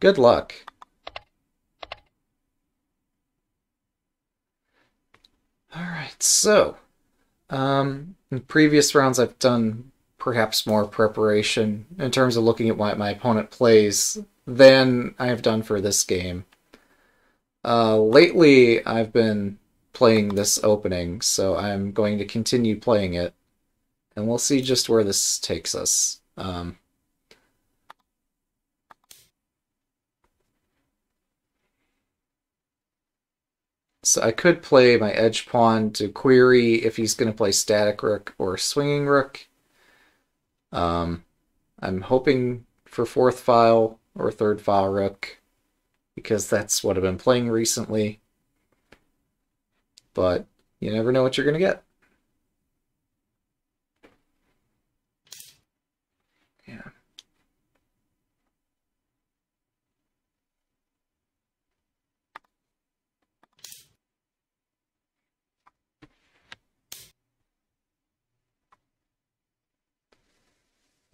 Good luck. Alright, so... Um, in previous rounds I've done perhaps more preparation in terms of looking at what my opponent plays than I have done for this game. Uh, lately, I've been playing this opening, so I'm going to continue playing it, and we'll see just where this takes us. Um, so I could play my edge pawn to query if he's going to play static rook or swinging rook. Um, I'm hoping for fourth file or third file rook because that's what I've been playing recently. But you never know what you're going to get.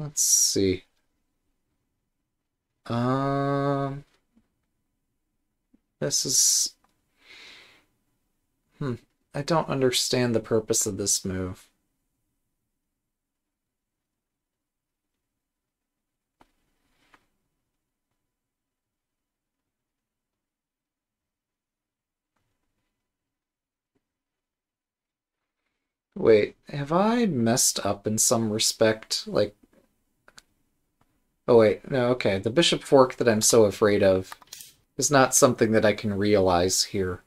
Let's see. Um, this is... Hmm. I don't understand the purpose of this move. Wait, have I messed up in some respect? Like, oh wait, no, okay. The bishop fork that I'm so afraid of is not something that I can realize here.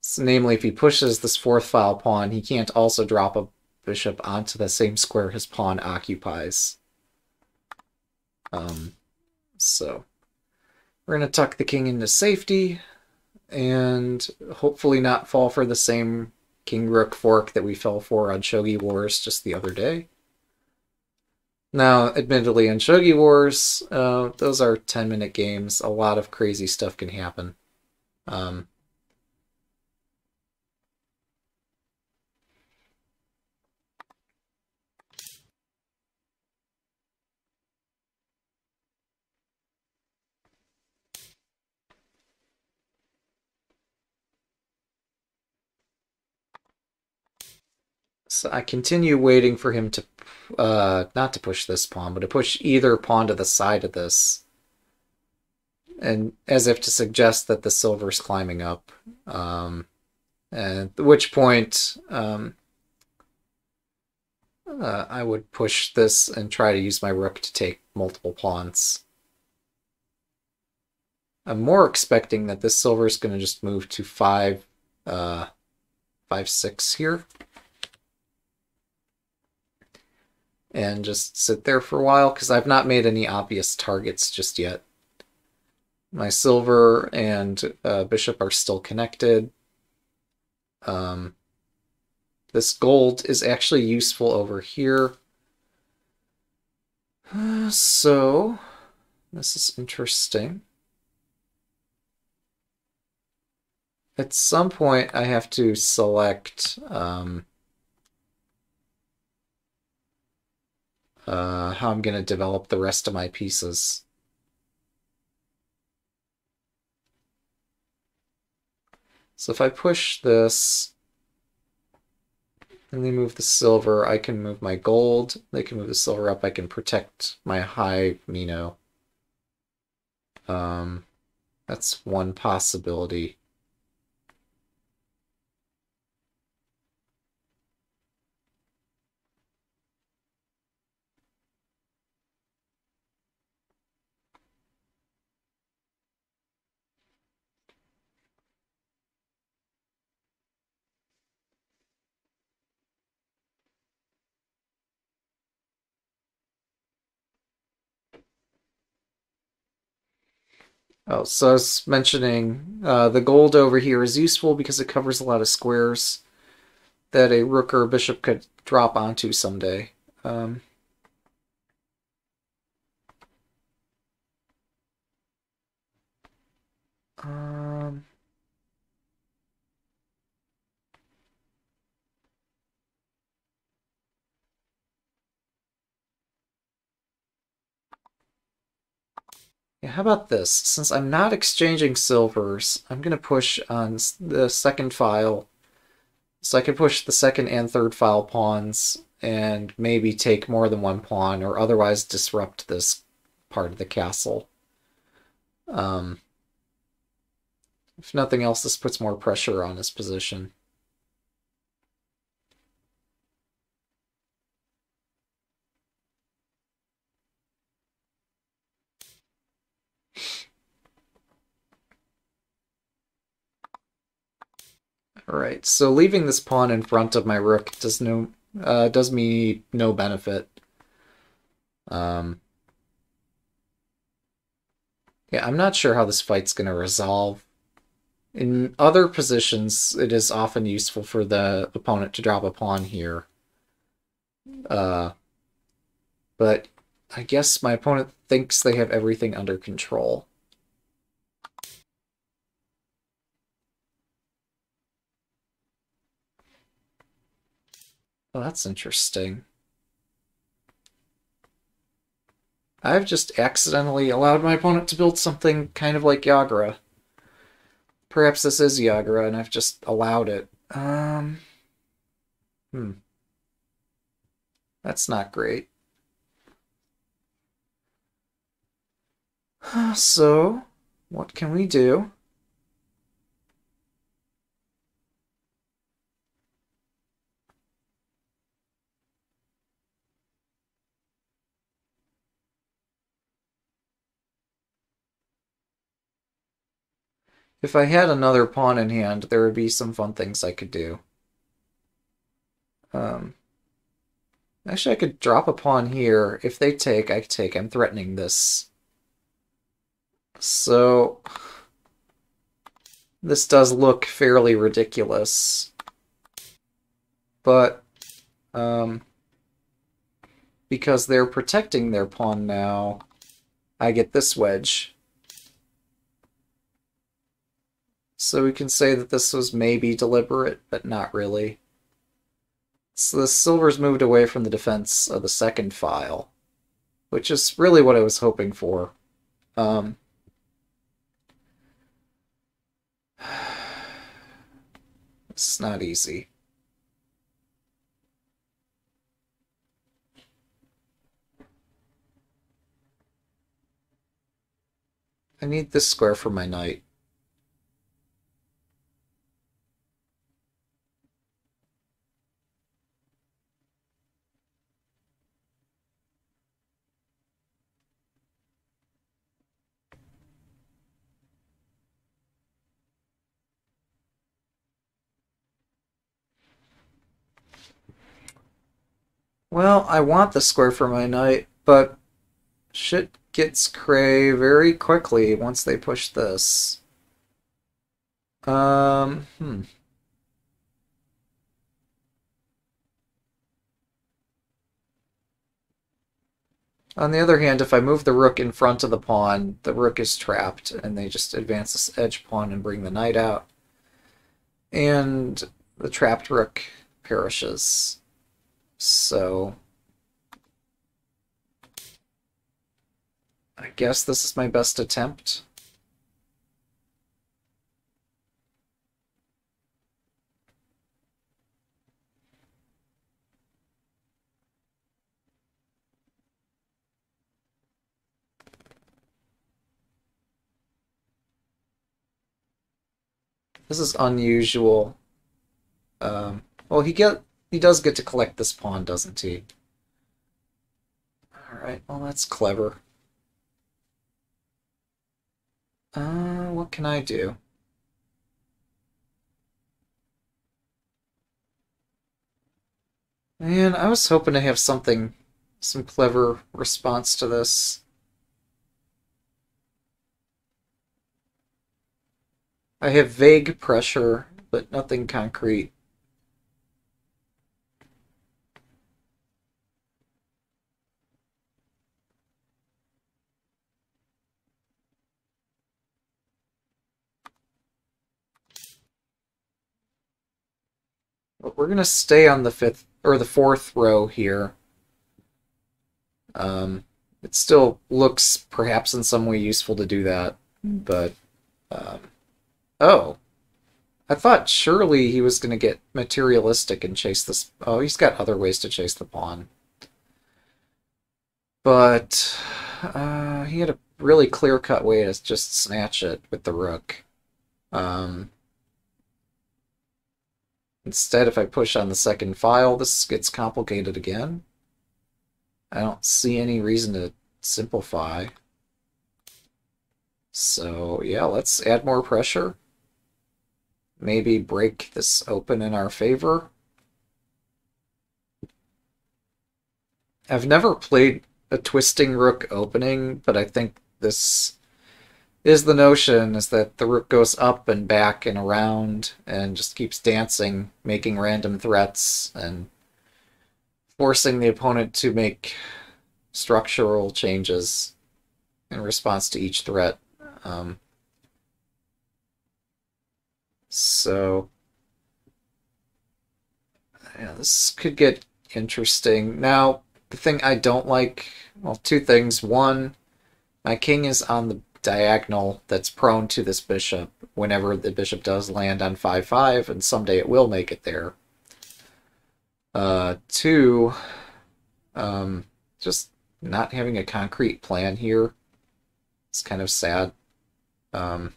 So, namely, if he pushes this fourth file pawn, he can't also drop a bishop onto the same square his pawn occupies. Um, so, we're going to tuck the king into safety and hopefully not fall for the same king rook fork that we fell for on Shogi Wars just the other day. Now, admittedly, in Shogi Wars, uh, those are 10 minute games. A lot of crazy stuff can happen. Um, So I continue waiting for him to, uh, not to push this pawn, but to push either pawn to the side of this. And as if to suggest that the silver's climbing up. Um, at which point, um, uh, I would push this and try to use my rook to take multiple pawns. I'm more expecting that this silver is going to just move to 5, uh, 5, 6 here. And just sit there for a while because I've not made any obvious targets just yet. My silver and uh, bishop are still connected. Um, this gold is actually useful over here. Uh, so, this is interesting. At some point, I have to select um, uh, how I'm going to develop the rest of my pieces. So if I push this, and they move the silver, I can move my gold. They can move the silver up. I can protect my high Mino. Um, that's one possibility. Oh, so I was mentioning uh, the gold over here is useful because it covers a lot of squares that a rook or a bishop could drop onto someday. Um, um, Yeah, how about this? Since I'm not exchanging silvers, I'm going to push on the second file. So I can push the second and third file pawns and maybe take more than one pawn or otherwise disrupt this part of the castle. Um, if nothing else, this puts more pressure on his position. Alright, so leaving this pawn in front of my rook does no uh, does me no benefit. Um, yeah, I'm not sure how this fight's going to resolve. In other positions, it is often useful for the opponent to drop a pawn here. Uh, but I guess my opponent thinks they have everything under control. Well, that's interesting. I've just accidentally allowed my opponent to build something kind of like Yagura. Perhaps this is Yagura and I've just allowed it. Um, hmm. That's not great. So, what can we do? If I had another pawn in hand, there would be some fun things I could do. Um, actually, I could drop a pawn here. If they take, I take. I'm threatening this. So, this does look fairly ridiculous. But, um, because they're protecting their pawn now, I get this wedge. So we can say that this was maybe deliberate, but not really. So the silver's moved away from the defense of the second file, which is really what I was hoping for. Um, it's not easy. I need this square for my knight. Well, I want the square for my knight, but shit gets cray very quickly once they push this. Um, hmm. On the other hand, if I move the rook in front of the pawn, the rook is trapped, and they just advance this edge pawn and bring the knight out. And the trapped rook perishes. So I guess this is my best attempt. This is unusual. Um, well, he get he does get to collect this pawn, doesn't he? Alright, well that's clever. Uh, what can I do? Man, I was hoping to have something, some clever response to this. I have vague pressure, but nothing concrete. We're going to stay on the fifth or the fourth row here. Um, it still looks perhaps in some way useful to do that, but um, oh, I thought surely he was going to get materialistic and chase this. Oh, he's got other ways to chase the pawn, but uh, he had a really clear cut way to just snatch it with the rook. Um, instead, if I push on the second file, this gets complicated again. I don't see any reason to simplify. So yeah, let's add more pressure. Maybe break this open in our favor. I've never played a twisting rook opening, but I think this is the notion is that the rook goes up and back and around and just keeps dancing, making random threats and forcing the opponent to make structural changes in response to each threat. Um, so, yeah, this could get interesting. Now, the thing I don't like, well, two things. One, my king is on the diagonal that's prone to this bishop whenever the bishop does land on 5-5, and someday it will make it there. Uh, two, um, just not having a concrete plan here. It's kind of sad. Um,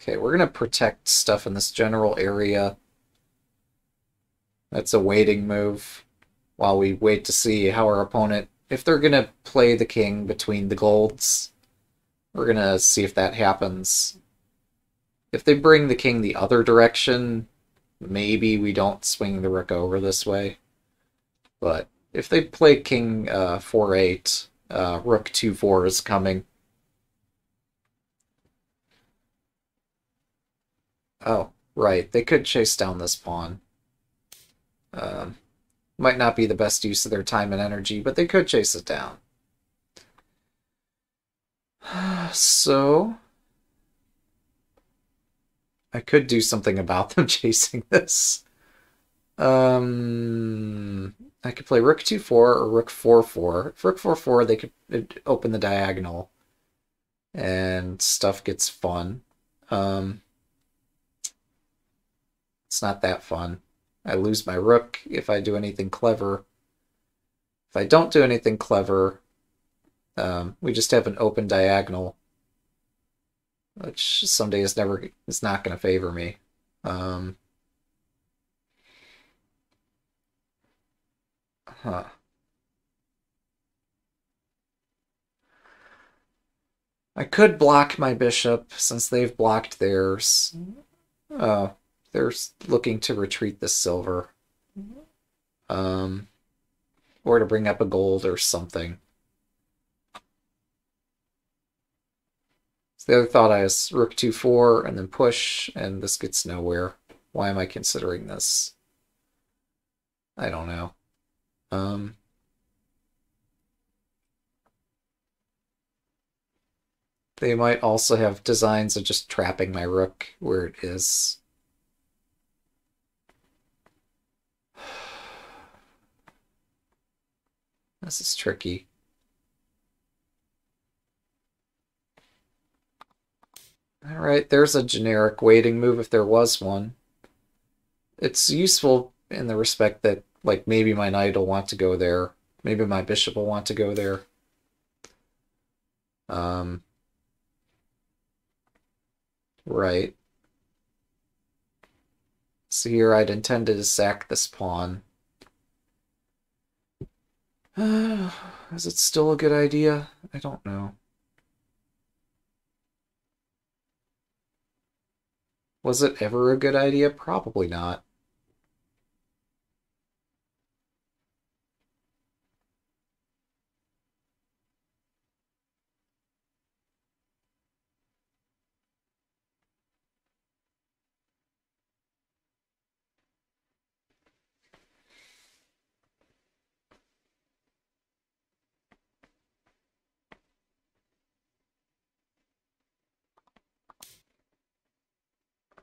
okay, we're going to protect stuff in this general area. That's a waiting move while we wait to see how our opponent, if they're going to play the king between the golds, we're going to see if that happens. If they bring the king the other direction, maybe we don't swing the rook over this way. But if they play king uh, 4-8, uh, rook 2-4 is coming. Oh, right. They could chase down this pawn. Um, might not be the best use of their time and energy, but they could chase it down. So, I could do something about them chasing this. Um, I could play rook 2-4 or rook 4-4. If rook 4-4, they could open the diagonal and stuff gets fun. Um, it's not that fun. I lose my rook if I do anything clever. If I don't do anything clever, um, we just have an open diagonal which someday is never is not going to favor me. Um, huh. I could block my bishop since they've blocked theirs. Oh, they're looking to retreat the silver. Um, or to bring up a gold or something. So the other thought I was rook 2-4 and then push, and this gets nowhere. Why am I considering this? I don't know. Um, they might also have designs of just trapping my rook where it is. This is tricky. Alright, there's a generic waiting move if there was one. It's useful in the respect that, like, maybe my knight will want to go there. Maybe my bishop will want to go there. Um, right. So here I'd intended to sack this pawn. Is it still a good idea? I don't know. Was it ever a good idea? Probably not.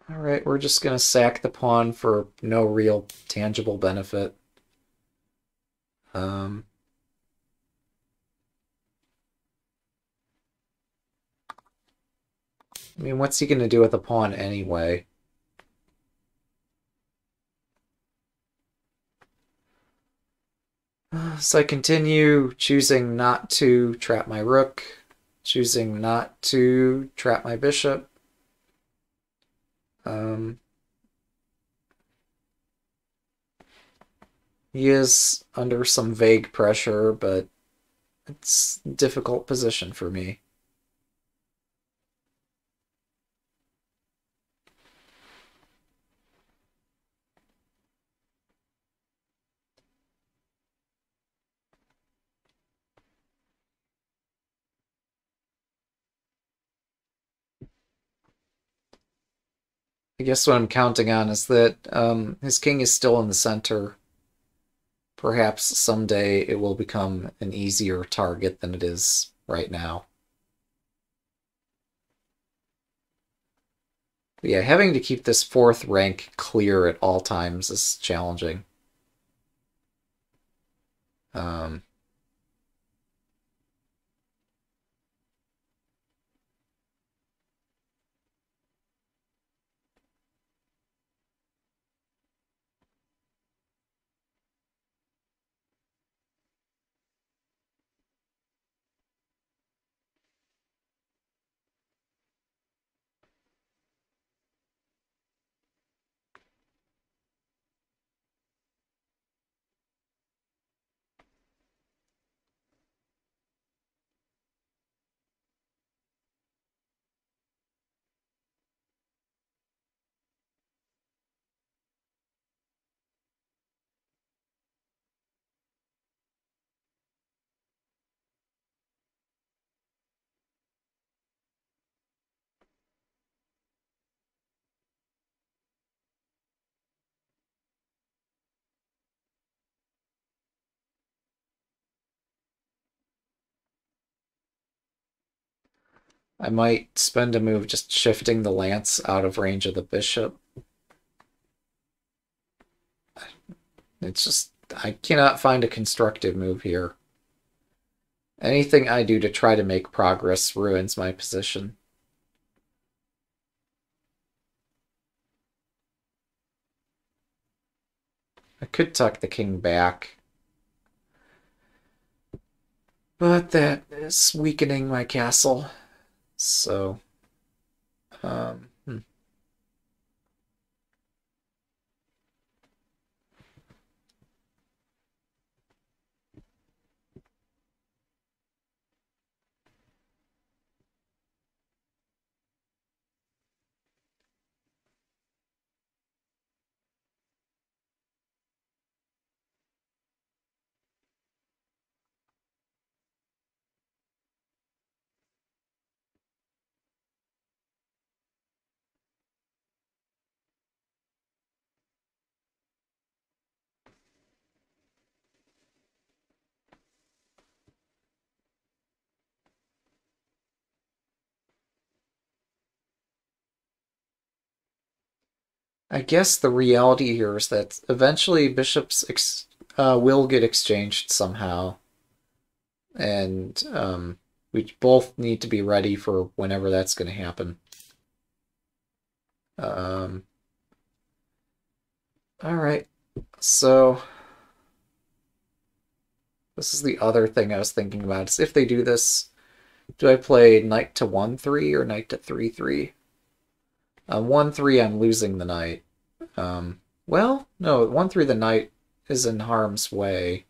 Alright, we're just gonna sack the pawn for no real tangible benefit. Um, I mean, what's he going to do with the pawn anyway? So I continue choosing not to trap my rook, choosing not to trap my bishop. Um, he is under some vague pressure, but it's difficult position for me. I guess what I'm counting on is that um, his king is still in the center. Perhaps someday it will become an easier target than it is right now. But yeah, having to keep this fourth rank clear at all times is challenging. Um, I might spend a move just shifting the lance out of range of the bishop. It's just, I cannot find a constructive move here. Anything I do to try to make progress ruins my position. I could tuck the king back. But that is weakening my castle. So, um, I guess the reality here is that eventually bishops uh, will get exchanged somehow. And um, we both need to be ready for whenever that's going to happen. Um, all right, so this is the other thing I was thinking about is if they do this, do I play knight to 1-3 or knight to 3-3? Um, 1-3, I'm losing the knight. Um, well, no, 1-3 the knight is in harm's way.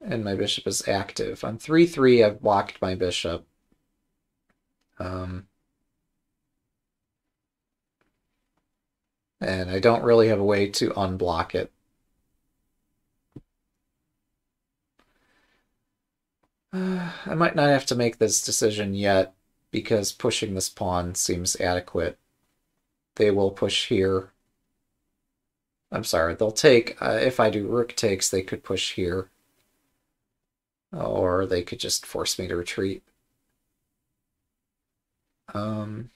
And my bishop is active. On 3-3, I've blocked my bishop. Um, and I don't really have a way to unblock it. Uh, I might not have to make this decision yet because pushing this pawn seems adequate. They will push here. I'm sorry, they'll take, uh, if I do rook takes, they could push here. Or they could just force me to retreat. Um,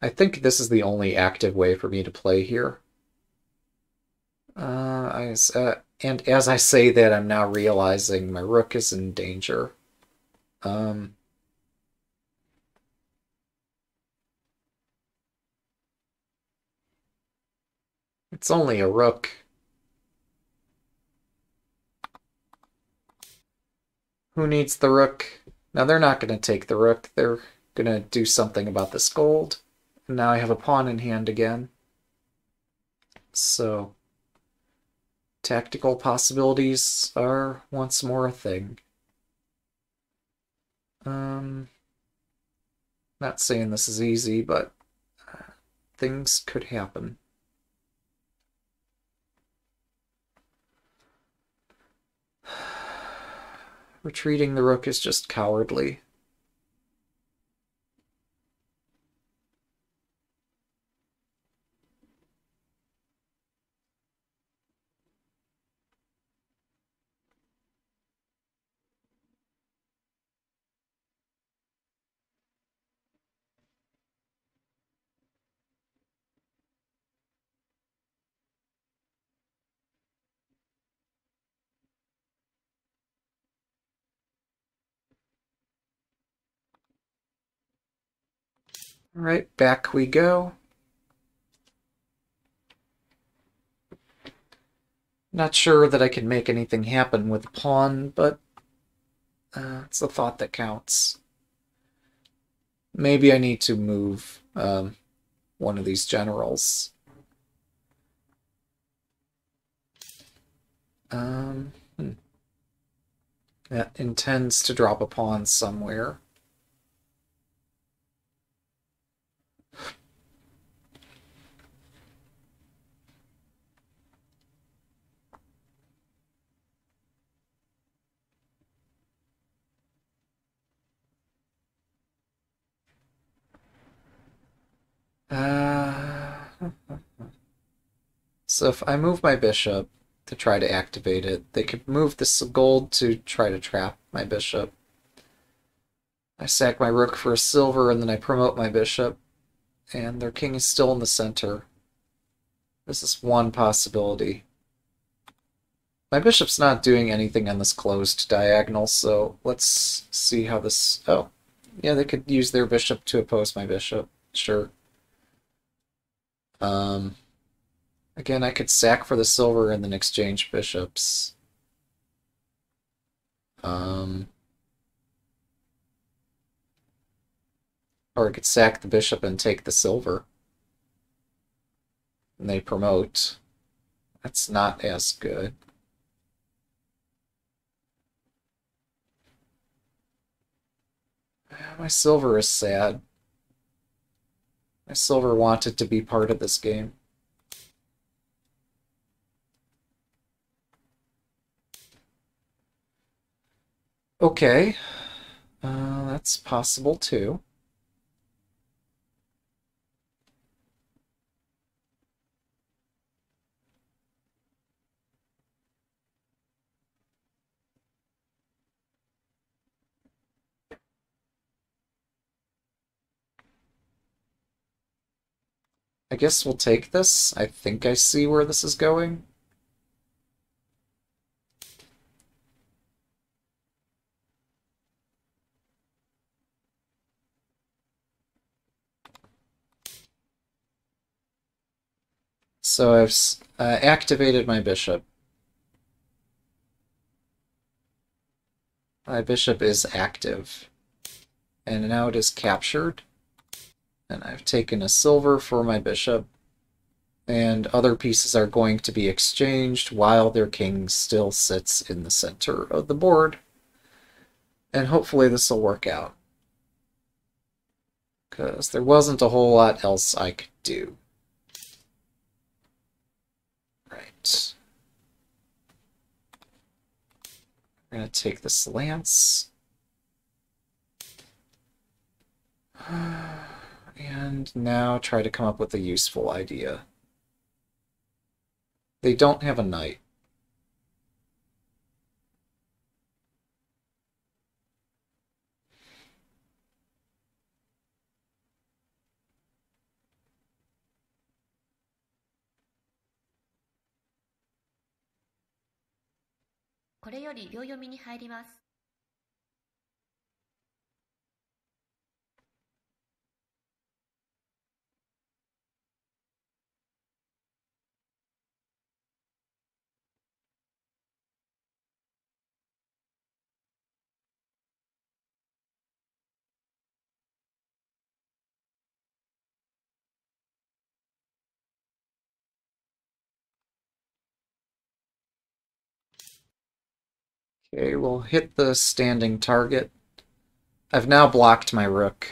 I think this is the only active way for me to play here. Uh, I, uh, and as I say that, I'm now realizing my rook is in danger. Um, it's only a rook. Who needs the rook? Now they're not going to take the rook. They're going to do something about this gold. And now I have a pawn in hand again. So tactical possibilities are once more a thing. Um, not saying this is easy, but uh, things could happen. Retreating the rook is just cowardly. All right, back we go. Not sure that I can make anything happen with a pawn, but uh, it's the thought that counts. Maybe I need to move um, one of these generals. Um, hmm. That intends to drop a pawn somewhere. Uh, so if I move my bishop to try to activate it, they could move this gold to try to trap my bishop. I sack my rook for a silver, and then I promote my bishop, and their king is still in the center. This is one possibility. My bishop's not doing anything on this closed diagonal, so let's see how this... Oh, yeah, they could use their bishop to oppose my bishop. Sure. Um, again, I could sack for the silver and then exchange bishops. Um, or I could sack the bishop and take the silver. And they promote. That's not as good. My silver is sad. My silver wanted to be part of this game. Okay, uh, that's possible too. I guess we'll take this. I think I see where this is going. So I've uh, activated my bishop. My bishop is active. And now it is captured. And I've taken a silver for my bishop. And other pieces are going to be exchanged while their king still sits in the center of the board. And hopefully this will work out. Because there wasn't a whole lot else I could do. Right. I'm going to take this lance. And now try to come up with a useful idea. They don't have a knight. Okay, we'll hit the standing target. I've now blocked my rook.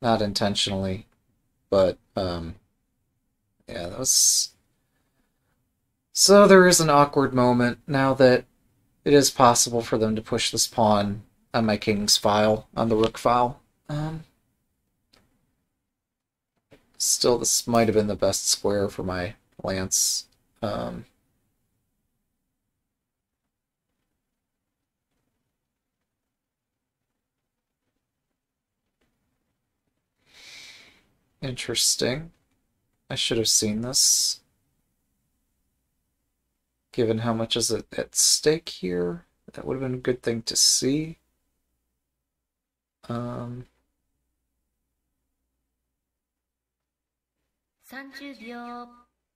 Not intentionally, but, um, yeah, that was... So there is an awkward moment now that it is possible for them to push this pawn on my king's file, on the rook file. Um, still, this might have been the best square for my lance. Um, Interesting. I should have seen this. Given how much is at stake here, that would have been a good thing to see. Um, 30秒。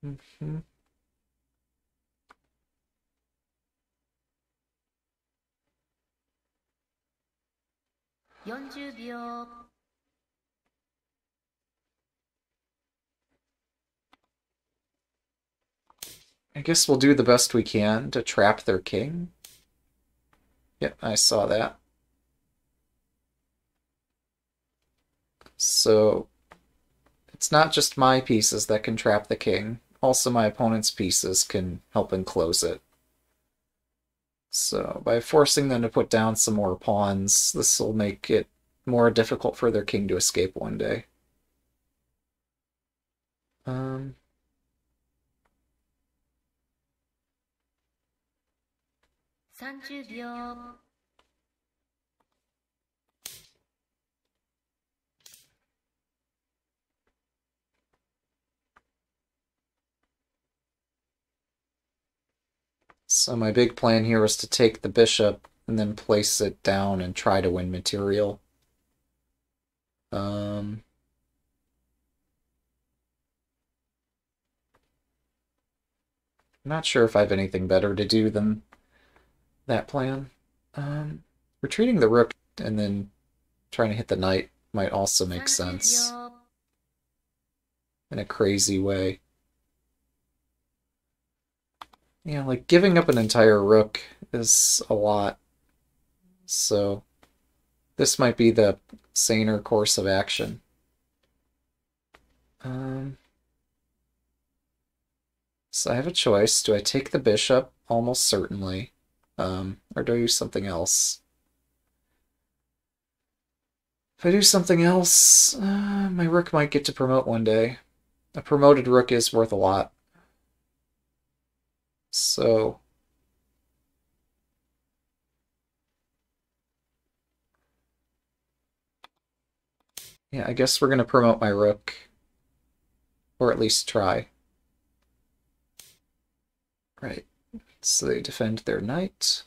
mhm. 40秒。I guess we'll do the best we can to trap their king. Yep, I saw that. So, it's not just my pieces that can trap the king. Also, my opponent's pieces can help enclose it. So, by forcing them to put down some more pawns, this will make it more difficult for their king to escape one day. Um, 30秒。So my big plan here was to take the bishop and then place it down and try to win material. Um, not sure if I have anything better to do than that plan. Um, retreating the rook and then trying to hit the knight might also make sense in a crazy way. Yeah, like giving up an entire rook is a lot. So this might be the saner course of action. Um, so I have a choice. Do I take the bishop? Almost certainly. Um, or do I something else? If I do something else, uh, my rook might get to promote one day. A promoted rook is worth a lot. So. Yeah, I guess we're going to promote my rook. Or at least try. Right. So they defend their knight.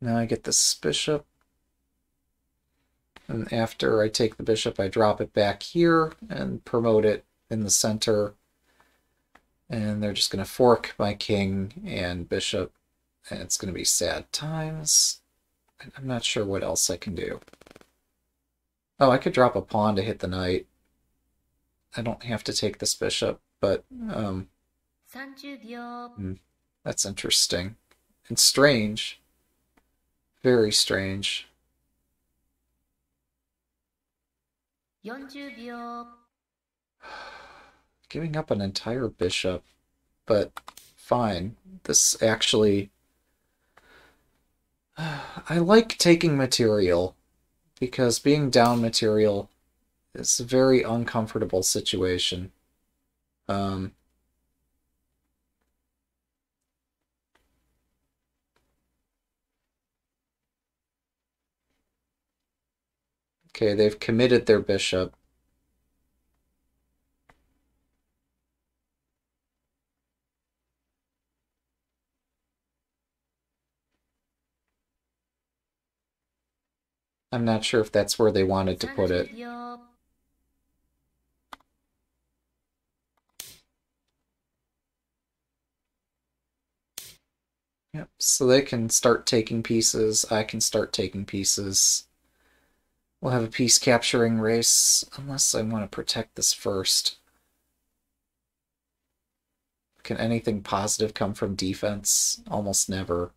Now I get this bishop. And after I take the bishop, I drop it back here and promote it in the center. And they're just going to fork my king and bishop. And it's going to be sad times. I'm not sure what else I can do. Oh, I could drop a pawn to hit the knight. I don't have to take this bishop, but um, 30秒。That's interesting. And strange. Very strange. Giving up an entire bishop, but fine. This actually... I like taking material, because being down material is a very uncomfortable situation. Um, Okay, they've committed their bishop. I'm not sure if that's where they wanted to put it. Yep, so they can start taking pieces, I can start taking pieces. We'll have a piece capturing race, unless I want to protect this first. Can anything positive come from defense? Almost never.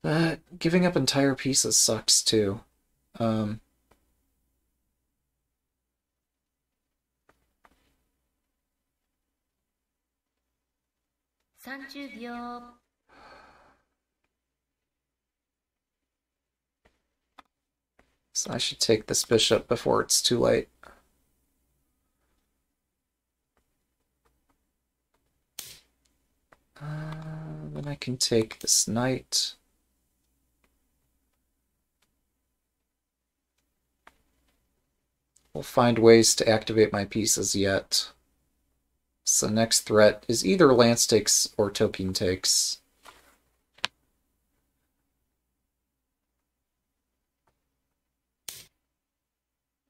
But giving up entire pieces sucks too. Um, 30秒 so I should take this bishop before it's too late. Uh, then I can take this knight. We'll find ways to activate my pieces yet. So next threat is either lance takes or tokin takes.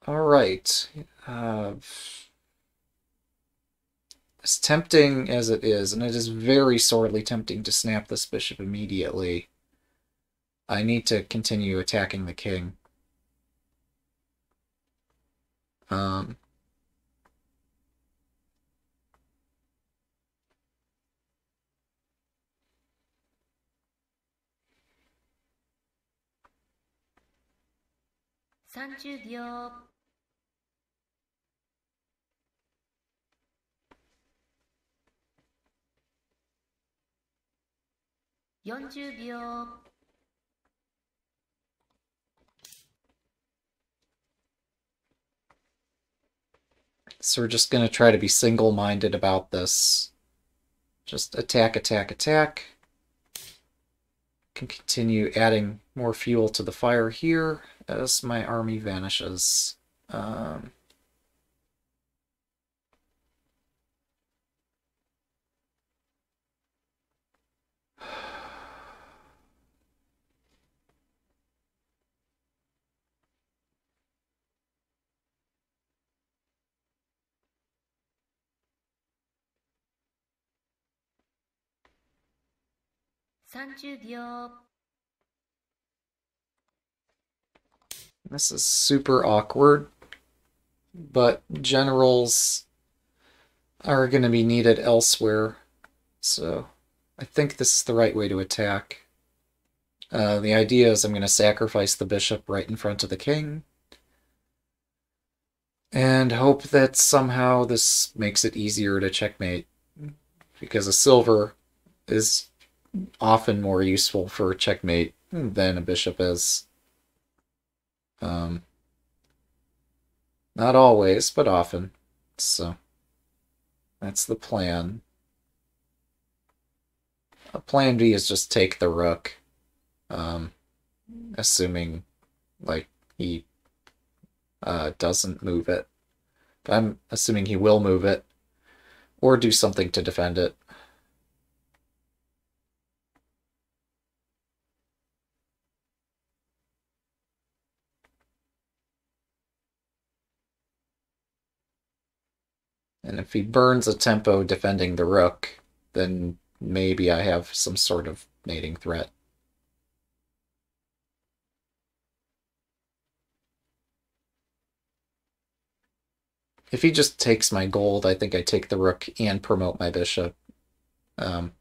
All right. Uh, as tempting as it is, and it is very sorely tempting to snap this bishop immediately, I need to continue attacking the king. Um,30 40秒 So we're just going to try to be single-minded about this. Just attack, attack, attack. Can continue adding more fuel to the fire here as my army vanishes. Um, Um,30 秒 This is super awkward, but generals are going to be needed elsewhere, so I think this is the right way to attack. Uh, the idea is I'm going to sacrifice the bishop right in front of the king, and hope that somehow this makes it easier to checkmate, because a silver is often more useful for checkmate than a bishop is. Um, not always, but often. So that's the plan. A plan B is just take the rook, um, assuming like he uh, doesn't move it. But I'm assuming he will move it or do something to defend it. And if he burns a tempo defending the rook, then maybe I have some sort of mating threat. If he just takes my gold, I think I take the rook and promote my bishop. Um,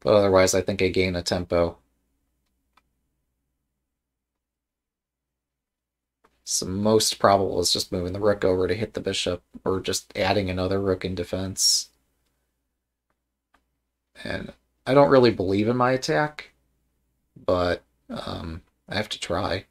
but otherwise, I think I gain a tempo. So most probable is just moving the rook over to hit the bishop, or just adding another rook in defense. And I don't really believe in my attack, but um, I have to try.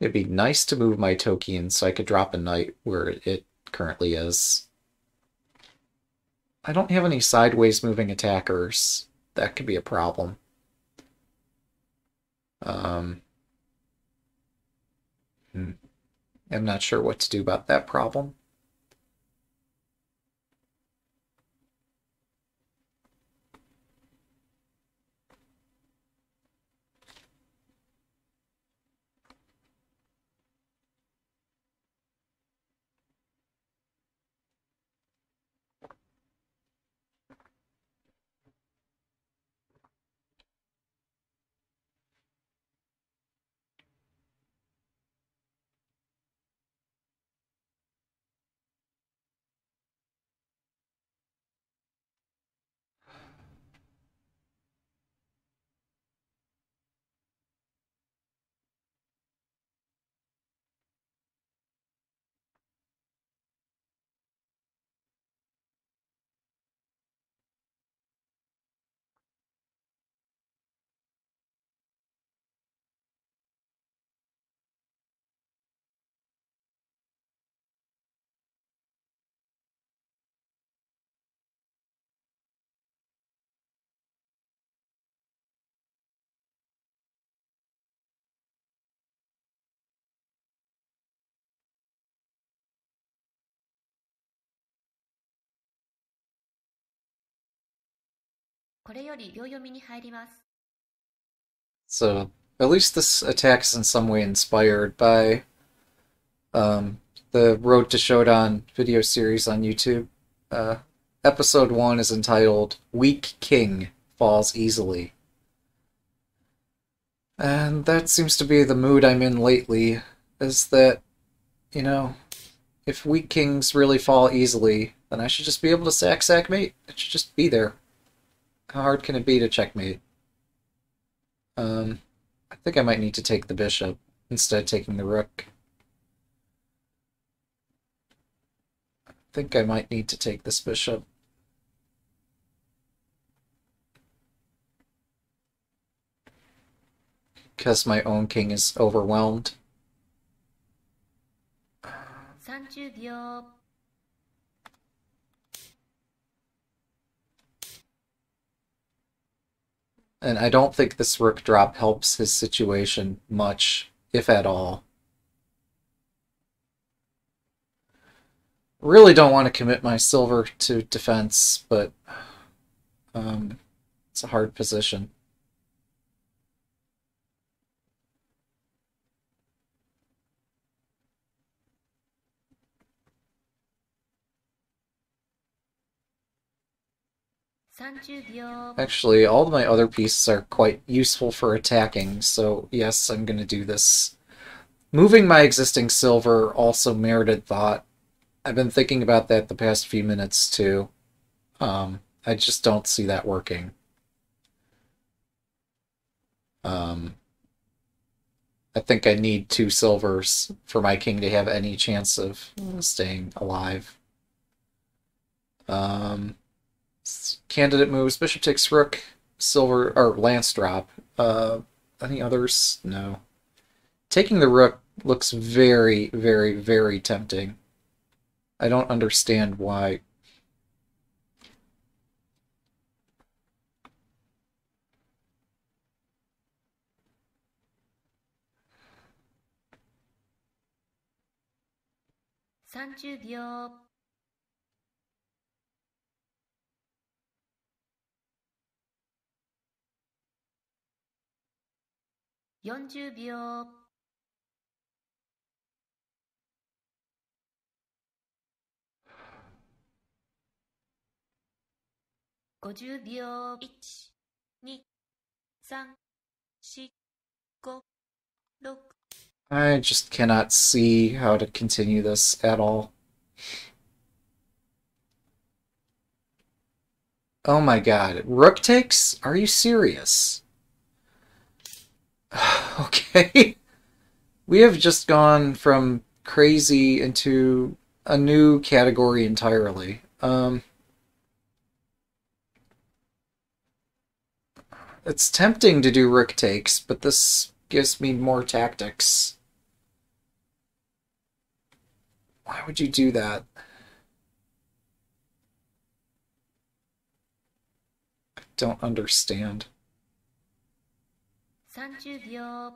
It'd be nice to move my Tokin so I could drop a knight where it currently is. I don't have any sideways moving attackers. That could be a problem. Um, hmm. I'm not sure what to do about that problem. So, at least this attack is in some way inspired by um, the Road to Shodan video series on YouTube. Uh, episode 1 is entitled Weak King Falls Easily. And that seems to be the mood I'm in lately, is that, you know, if weak kings really fall easily, then I should just be able to sack sack mate. It should just be there. How hard can it be to checkmate? Um, I think I might need to take the bishop instead of taking the rook. I think I might need to take this bishop. Because my own king is overwhelmed. 30秒 And I don't think this rook drop helps his situation much, if at all. Really don't want to commit my silver to defense, but um, it's a hard position. Actually, all my other pieces are quite useful for attacking, so yes, I'm going to do this. Moving my existing silver also merited thought. I've been thinking about that the past few minutes too. Um, I just don't see that working. Um, I think I need two silvers for my king to have any chance of staying alive. Um, candidate moves. Bishop takes rook, silver, or lance drop. Uh, any others? No. Taking the rook looks very, very, very tempting. I don't understand why. Thirty 40秒50秒1,2,3,4,5,6 I just cannot see how to continue this at all. Oh my god. Rook takes? Are you serious? okay. We have just gone from crazy into a new category entirely. Um, it's tempting to do rook takes, but this gives me more tactics. Why would you do that? I don't understand. 30秒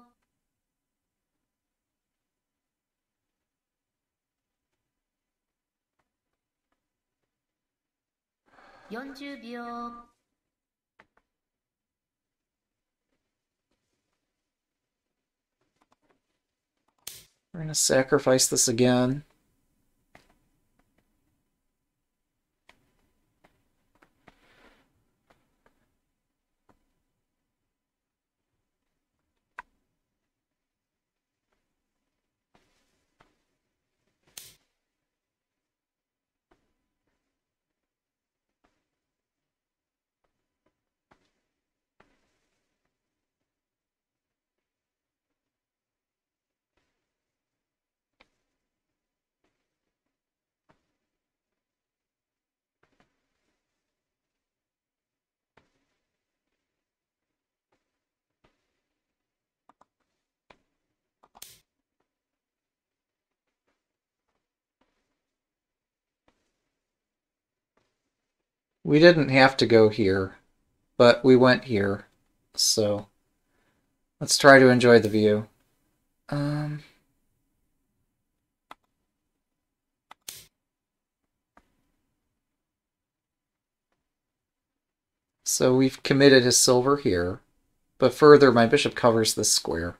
40秒 We're gonna sacrifice this again. We didn't have to go here, but we went here. So let's try to enjoy the view. Um, so we've committed his silver here, but further, my bishop covers this square.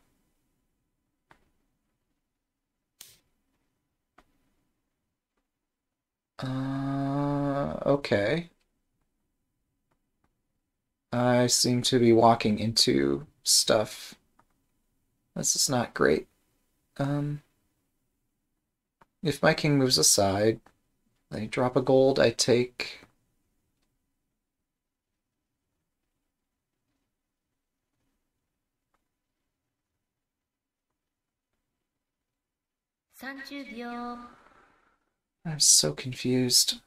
Uh, okay. I seem to be walking into stuff. This is not great. Um, if my king moves aside, they drop a gold, I take... ?30 秒 I'm so confused.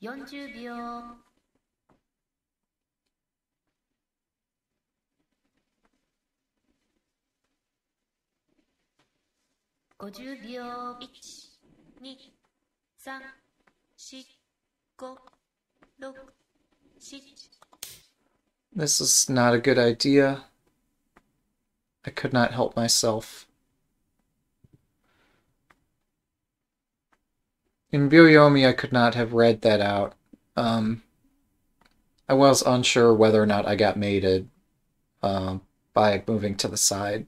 ?40 秒 ?50 秒1、2、3、4、5、6、7 This is not a good idea. I could not help myself. In Byoyomi, I could not have read that out. Um, I was unsure whether or not I got mated um, by moving to the side.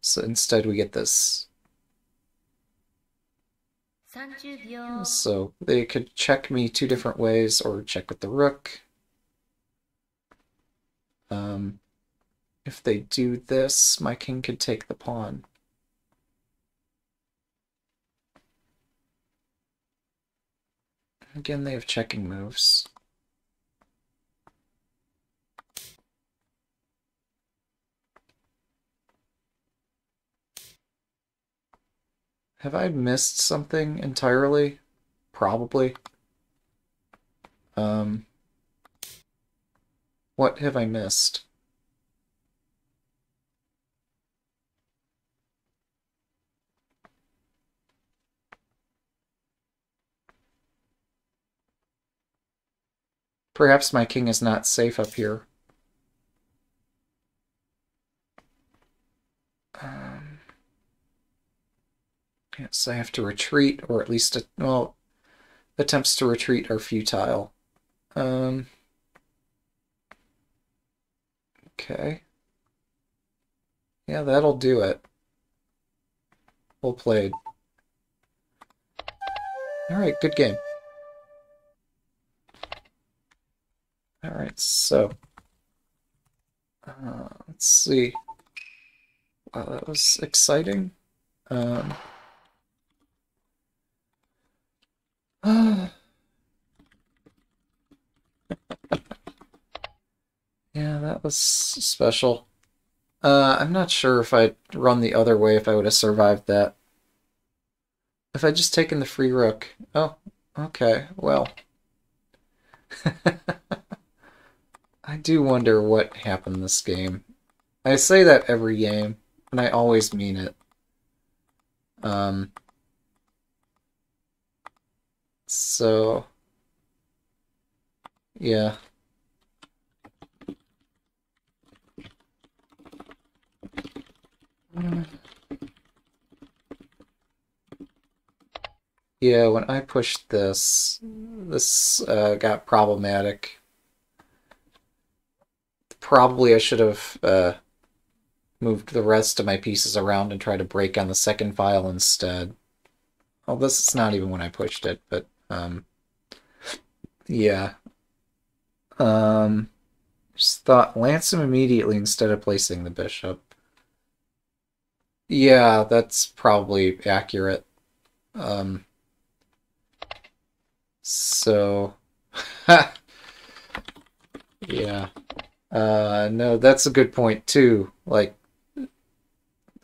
So instead, we get this. So they could check me two different ways, or check with the rook. Um, if they do this, my king could take the pawn. Again, they have checking moves. Have I missed something entirely? Probably. Um, what have I missed? Perhaps my king is not safe up here. Um, yes, I have to retreat, or at least, a, well, attempts to retreat are futile. Um, okay. Yeah, that'll do it. Well played. Alright, good game. Alright, so... Uh, let's see. Wow, that was exciting. Um... yeah, that was special. Uh, I'm not sure if I'd run the other way if I would have survived that. If I'd just taken the free rook. Oh, okay, well. I do wonder what happened this game. I say that every game, and I always mean it. Um, so, yeah. Yeah, when I pushed this, this uh, got problematic. Probably I should have uh, moved the rest of my pieces around and tried to break on the second file instead. Well, this is not even when I pushed it, but um, yeah. Um, just thought lance him immediately instead of placing the bishop. Yeah, that's probably accurate. Um, so, yeah. Uh, no, that's a good point too. Like,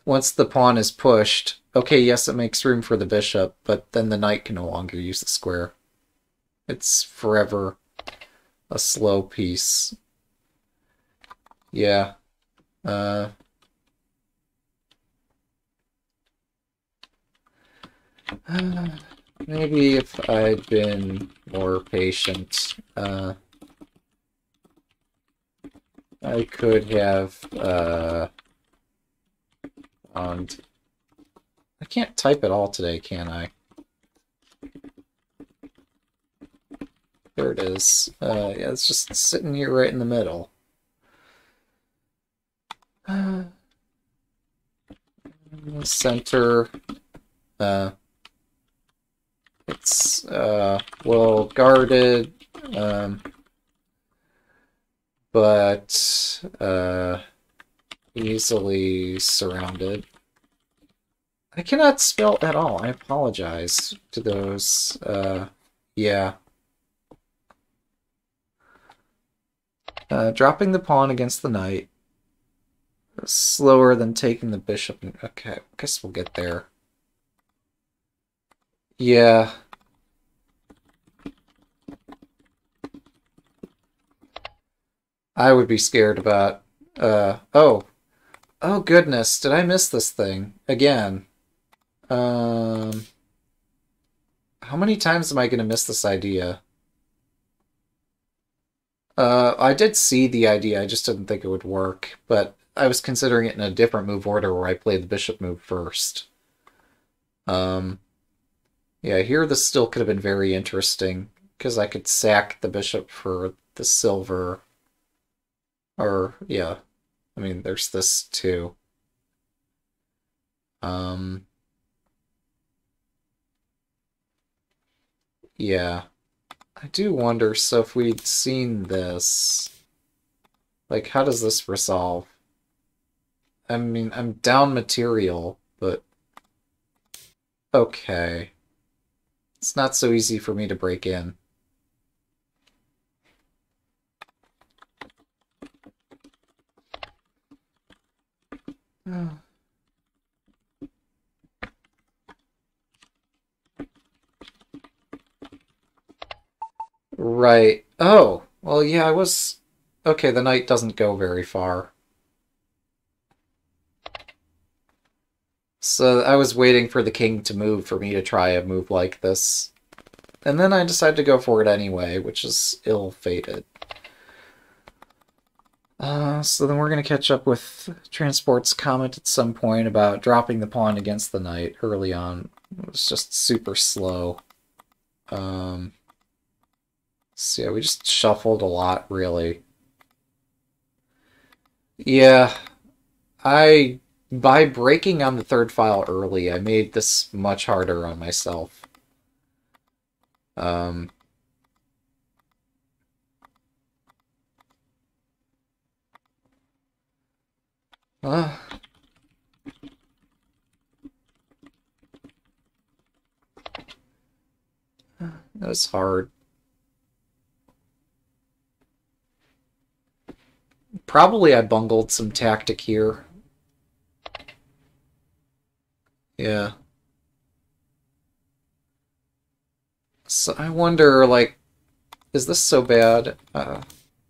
once the pawn is pushed, okay, yes, it makes room for the bishop, but then the knight can no longer use the square. It's forever a slow piece. Yeah. Uh, maybe if I'd been more patient, uh, I could have uh. I can't type at all today, can I? There it is. Uh, yeah, it's just sitting here right in the middle. Uh, center. Uh, it's uh, well guarded, um, but uh, easily surrounded. I cannot spell at all. I apologize to those. Uh, yeah. Uh, dropping the pawn against the knight. Slower than taking the bishop. Okay, I guess we'll get there. Yeah. I would be scared about... Uh, oh. Oh, goodness. Did I miss this thing? Again. Um... How many times am I going to miss this idea? Uh, I did see the idea, I just didn't think it would work, but I was considering it in a different move order where I played the bishop move first. Um, yeah, here this still could have been very interesting, because I could sack the bishop for the silver. Or, yeah, I mean, there's this too. Um, yeah. I do wonder, so if we'd seen this, like, how does this resolve? I mean, I'm down material, but... Okay. It's not so easy for me to break in. Right. Oh, well, yeah, I was... Okay, the knight doesn't go very far. So I was waiting for the king to move for me to try a move like this. And then I decided to go for it anyway, which is ill-fated. Uh, so then we're going to catch up with Transport's comment at some point about dropping the pawn against the knight early on. It was just super slow. Um, so yeah, we just shuffled a lot, really. Yeah, I by breaking on the third file early, I made this much harder on myself. Um, uh, that was hard. Probably I bungled some tactic here. Yeah. So I wonder, like, is this so bad? Uh,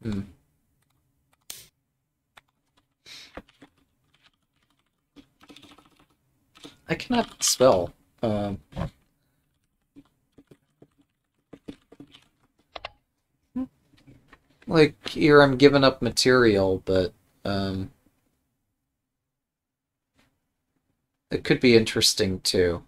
hmm. I cannot spell. Um, like here, I'm giving up material, but um, it could be interesting too.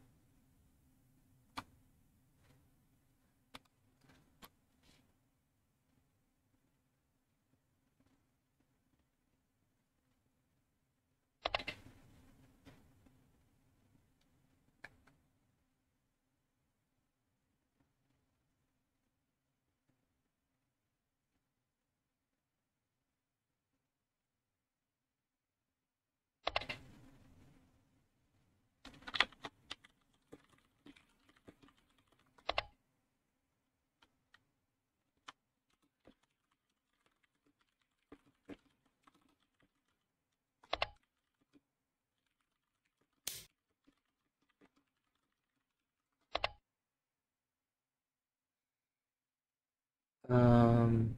Um,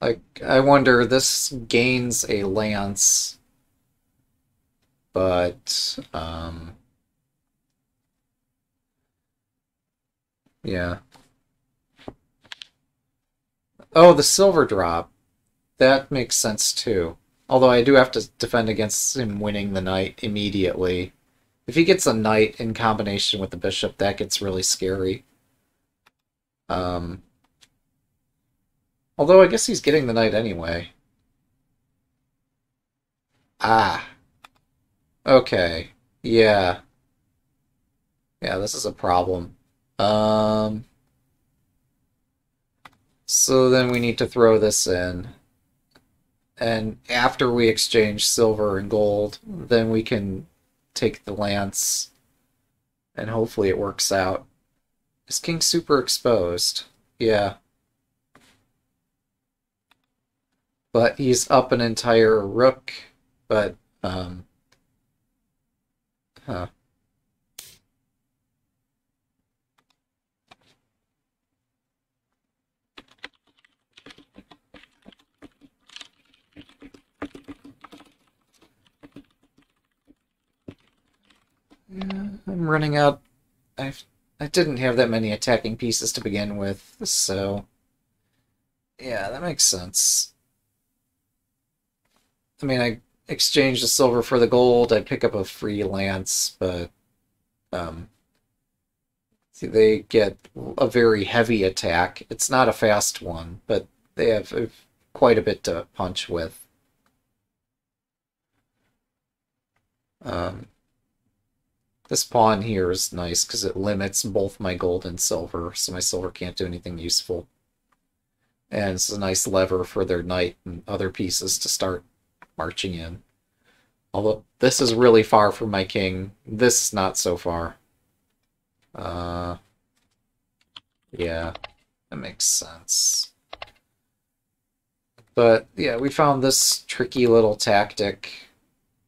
like, I wonder, this gains a lance, but, um, yeah. Oh, the silver drop. That makes sense too. Although I do have to defend against him winning the knight immediately. If he gets a knight in combination with the bishop, that gets really scary. Um, although I guess he's getting the knight anyway. Ah. Okay. Yeah. Yeah, this is a problem. Um, so then we need to throw this in and after we exchange silver and gold, then we can take the lance, and hopefully it works out. Is King super exposed? Yeah. But he's up an entire rook, but, um... Huh. Yeah, I'm running out. I've I didn't have that many attacking pieces to begin with, so yeah, that makes sense. I mean, I exchange the silver for the gold. I pick up a free lance, but um, see, they get a very heavy attack. It's not a fast one, but they have quite a bit to punch with. Um, this pawn here is nice because it limits both my gold and silver, so my silver can't do anything useful. And it's a nice lever for their knight and other pieces to start marching in. Although this is really far from my king, this is not so far. Uh, yeah, that makes sense. But yeah, we found this tricky little tactic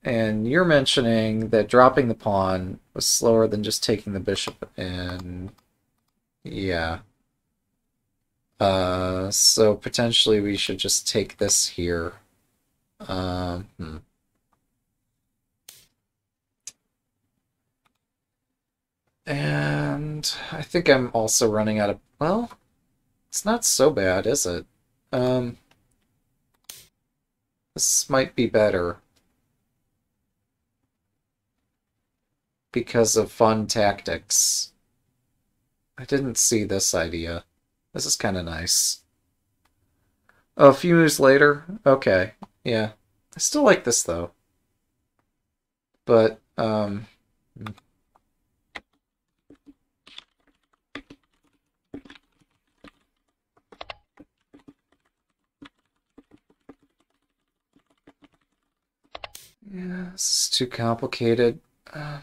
and you're mentioning that dropping the pawn was slower than just taking the bishop and yeah. Uh, so potentially we should just take this here. Um, hmm. And I think I'm also running out of... Well, it's not so bad, is it? Um, this might be better. Because of fun tactics. I didn't see this idea. This is kind of nice. A few moves later? Okay, yeah. I still like this, though. But, um... Yeah, this is too complicated. Uh...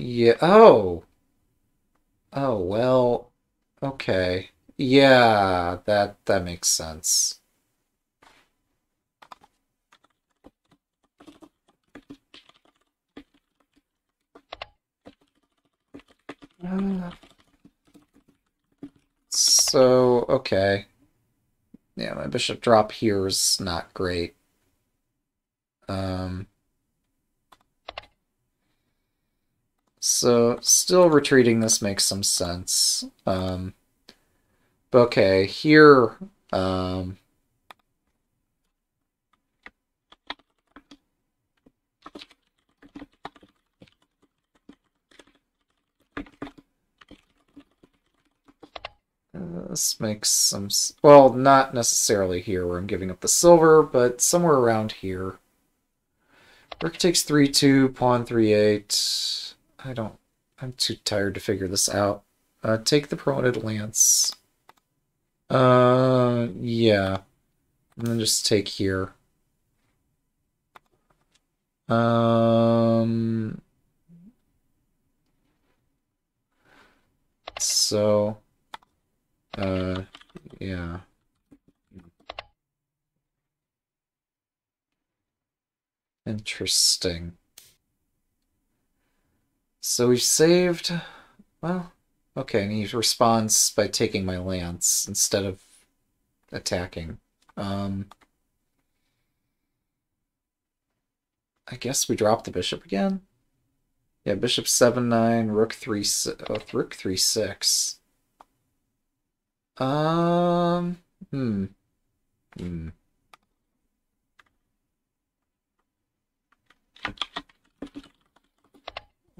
Yeah. Oh. Oh, well. Okay. Yeah, that that makes sense. So, okay. Yeah, my bishop drop here is not great. Um... so, still retreating this makes some sense. Um, okay, here... Um, This makes some... Well, not necessarily here where I'm giving up the silver, but somewhere around here. Rook takes 3-2, pawn 3-8. I don't... I'm too tired to figure this out. Uh, take the promoted lance. Uh, yeah. And then just take here. Um... So... Uh, yeah. Interesting. So we've saved... Well, okay, and he responds by taking my lance instead of attacking. Um, I guess we drop the bishop again? Yeah, bishop 7-9, rook 3 oh, rook 3-6. Um, hmm. Hmm.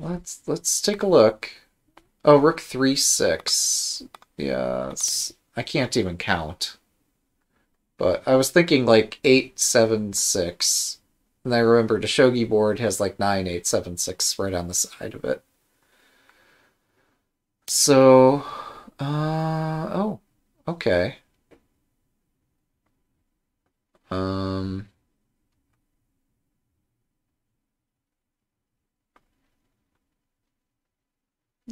Let's let's take a look. Oh, rook three six. Yes, I can't even count. But I was thinking like eight seven six, and I remember the shogi board has like nine eight seven six right on the side of it. So, uh oh. Okay. Um.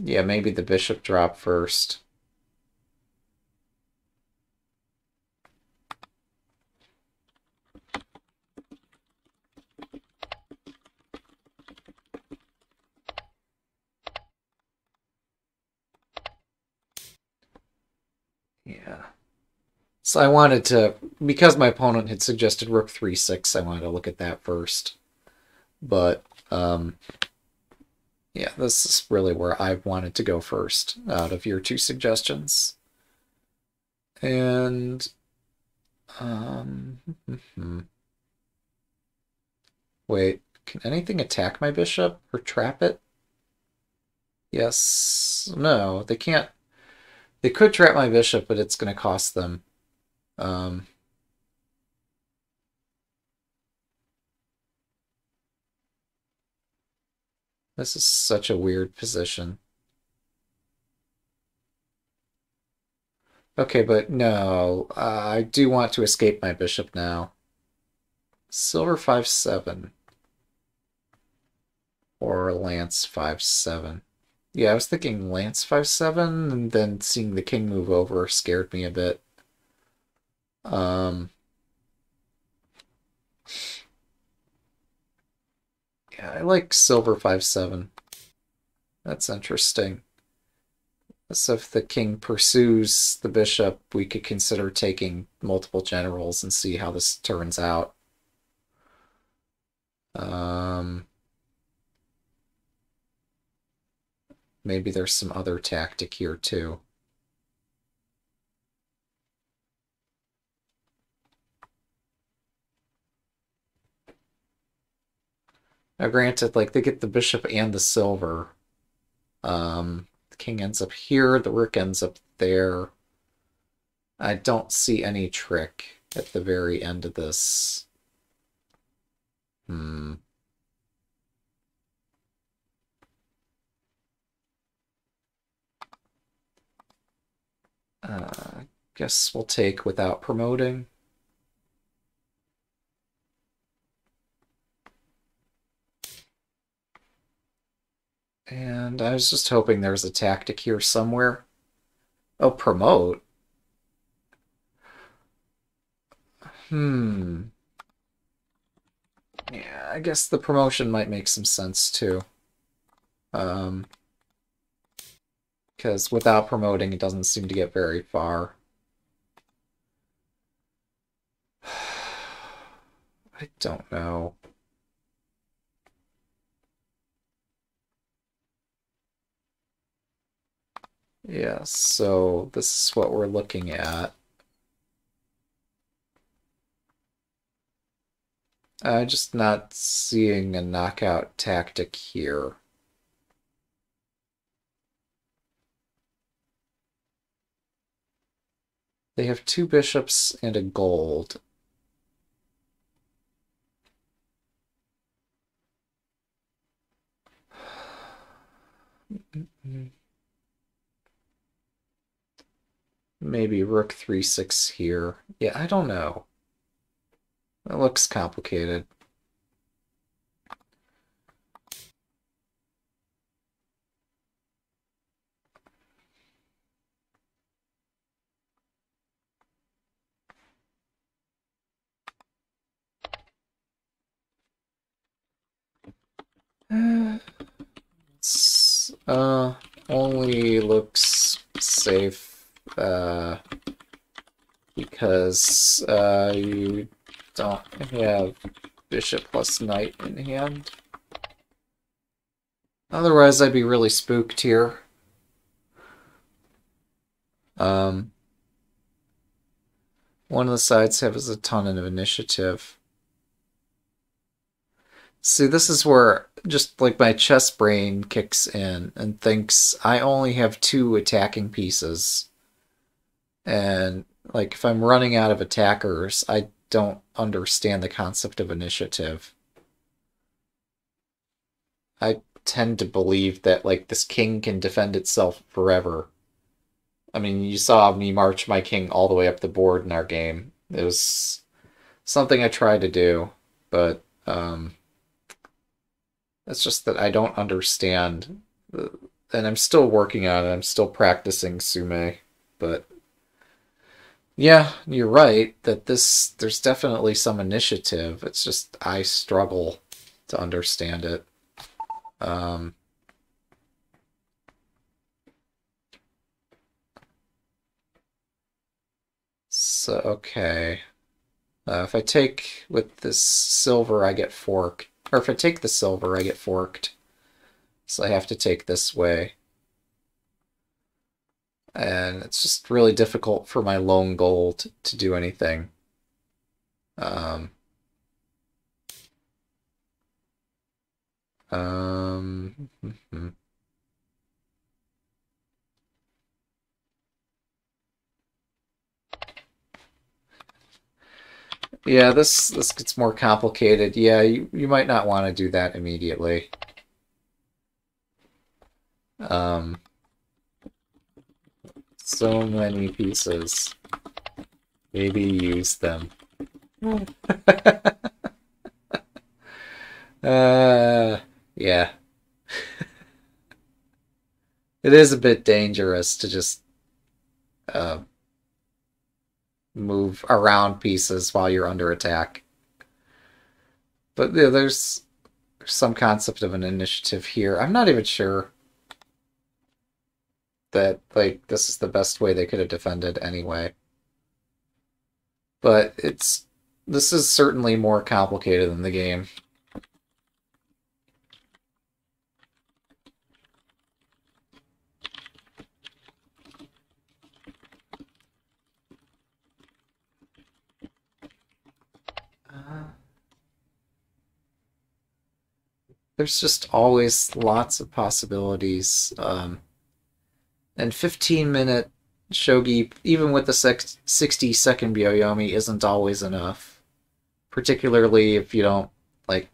Yeah, maybe the bishop drop first. Yeah. So I wanted to, because my opponent had suggested rook 3-6, I wanted to look at that first. But, um, yeah, this is really where I wanted to go first out of your two suggestions. And, um, wait, can anything attack my bishop or trap it? Yes, no, they can't they could trap my bishop, but it's going to cost them. Um, this is such a weird position. Okay, but no, uh, I do want to escape my bishop now. Silver 5-7. Or Lance 5-7. Yeah, I was thinking Lance 5-7, and then seeing the king move over scared me a bit. Um, yeah, I like silver 5-7. That's interesting. So if the king pursues the bishop, we could consider taking multiple generals and see how this turns out. Um, Maybe there's some other tactic here too. Now granted, like they get the bishop and the silver. Um, the king ends up here, the rook ends up there. I don't see any trick at the very end of this. Hmm. Uh, guess we'll take without promoting. And I was just hoping there was a tactic here somewhere. Oh, promote? Hmm. Yeah, I guess the promotion might make some sense too. Um, Because without promoting, it doesn't seem to get very far. I don't know. Yeah, so this is what we're looking at. I'm just not seeing a knockout tactic here. They have two bishops and a gold. Maybe rook 3-6 here. Yeah, I don't know. It looks complicated. Uh, only looks safe, uh, because, uh, you don't have bishop plus knight in hand. Otherwise, I'd be really spooked here. Um, one of the sides has a ton of initiative. See, this is where just like my chess brain kicks in and thinks I only have two attacking pieces. And like if I'm running out of attackers, I don't understand the concept of initiative. I tend to believe that like this king can defend itself forever. I mean, you saw me march my king all the way up the board in our game. It was something I tried to do, but um it's just that I don't understand, and I'm still working on it. I'm still practicing Tsume, but yeah, you're right that this there's definitely some initiative. It's just I struggle to understand it. Um, so okay, uh, if I take with this silver, I get forked. Or if I take the silver, I get forked. So I have to take this way. And it's just really difficult for my lone gold to do anything. Um, um, Yeah, this this gets more complicated. Yeah, you, you might not want to do that immediately. Um, so many pieces. Maybe use them. uh, yeah. it is a bit dangerous to just uh, move around pieces while you're under attack. But yeah, there's some concept of an initiative here. I'm not even sure that like this is the best way they could have defended anyway. But it's this is certainly more complicated than the game. there's just always lots of possibilities. Um, and 15 minute shogi, even with the 60 second Byoyomi, isn't always enough. Particularly if you don't, like,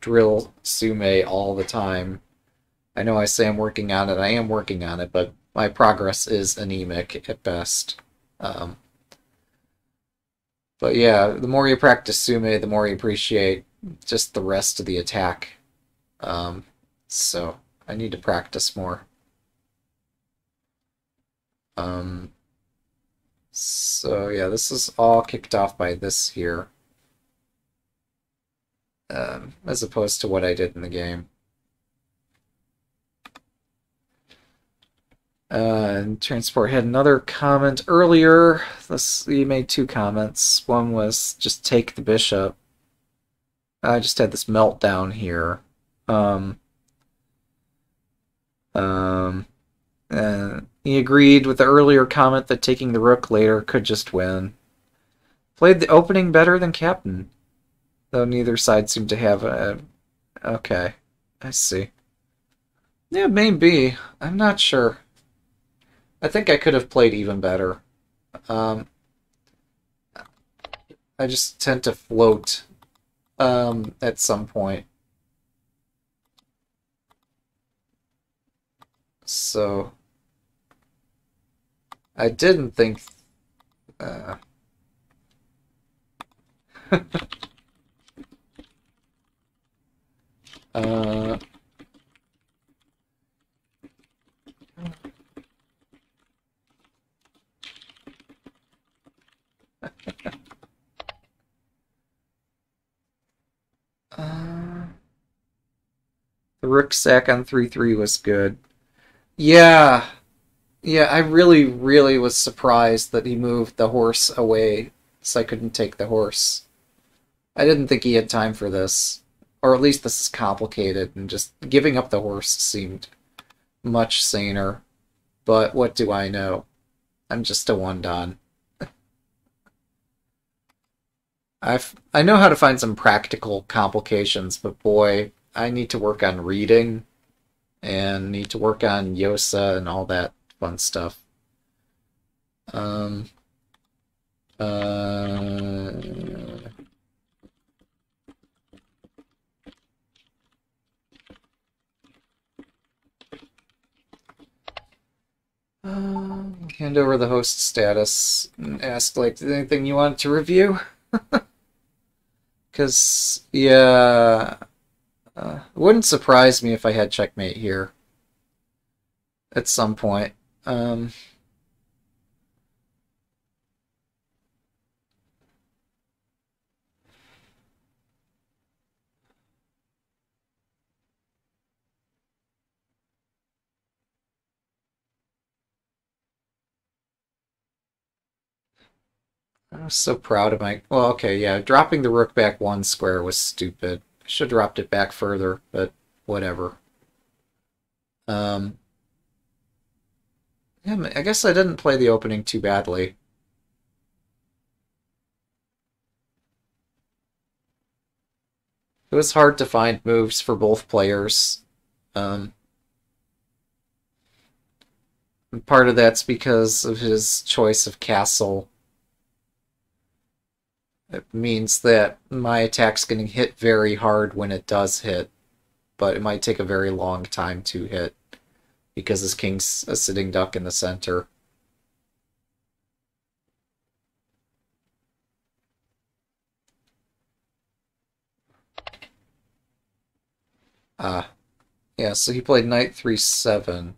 drill Tsume all the time. I know I say I'm working on it, I am working on it, but my progress is anemic at best. Um, but yeah, the more you practice Tsume, the more you appreciate just the rest of the attack um, so I need to practice more. Um, so yeah, this is all kicked off by this here. Um, as opposed to what I did in the game. Uh, and Transport had another comment earlier. This he made two comments. One was just take the bishop. I just had this meltdown here. Um, um, and he agreed with the earlier comment that taking the rook later could just win. Played the opening better than captain, though neither side seemed to have a. Okay, I see. Yeah, maybe. I'm not sure. I think I could have played even better. Um, I just tend to float um, at some point. So I didn't think. Uh, uh, uh, the rook sack on 3-3 was good. Yeah. Yeah, I really, really was surprised that he moved the horse away so I couldn't take the horse. I didn't think he had time for this. Or at least this is complicated, and just giving up the horse seemed much saner. But what do I know? I'm just a one dan. I've I know how to find some practical complications, but boy, I need to work on reading and need to work on Yose and all that fun stuff. Um uh Uh, hand over the host status and ask, like, anything you want to review? Because, yeah, uh, it wouldn't surprise me if I had checkmate here at some point. Um, I was so proud of my... Well, okay, yeah, dropping the rook back one square was stupid. I should have dropped it back further, but whatever. Um, yeah, I guess I didn't play the opening too badly. It was hard to find moves for both players. Um, part of that's because of his choice of castle it means that my attack's getting hit very hard when it does hit, but it might take a very long time to hit because his king's a sitting duck in the center. Ah. Yeah, so he played knight 3-7.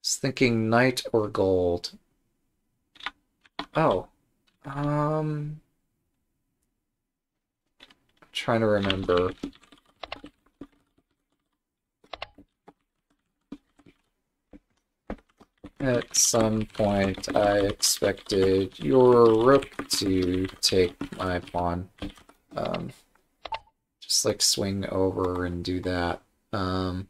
was thinking knight or gold. Oh. Um... Trying to remember. At some point, I expected your rook to take my pawn. Um, just like swing over and do that. Um,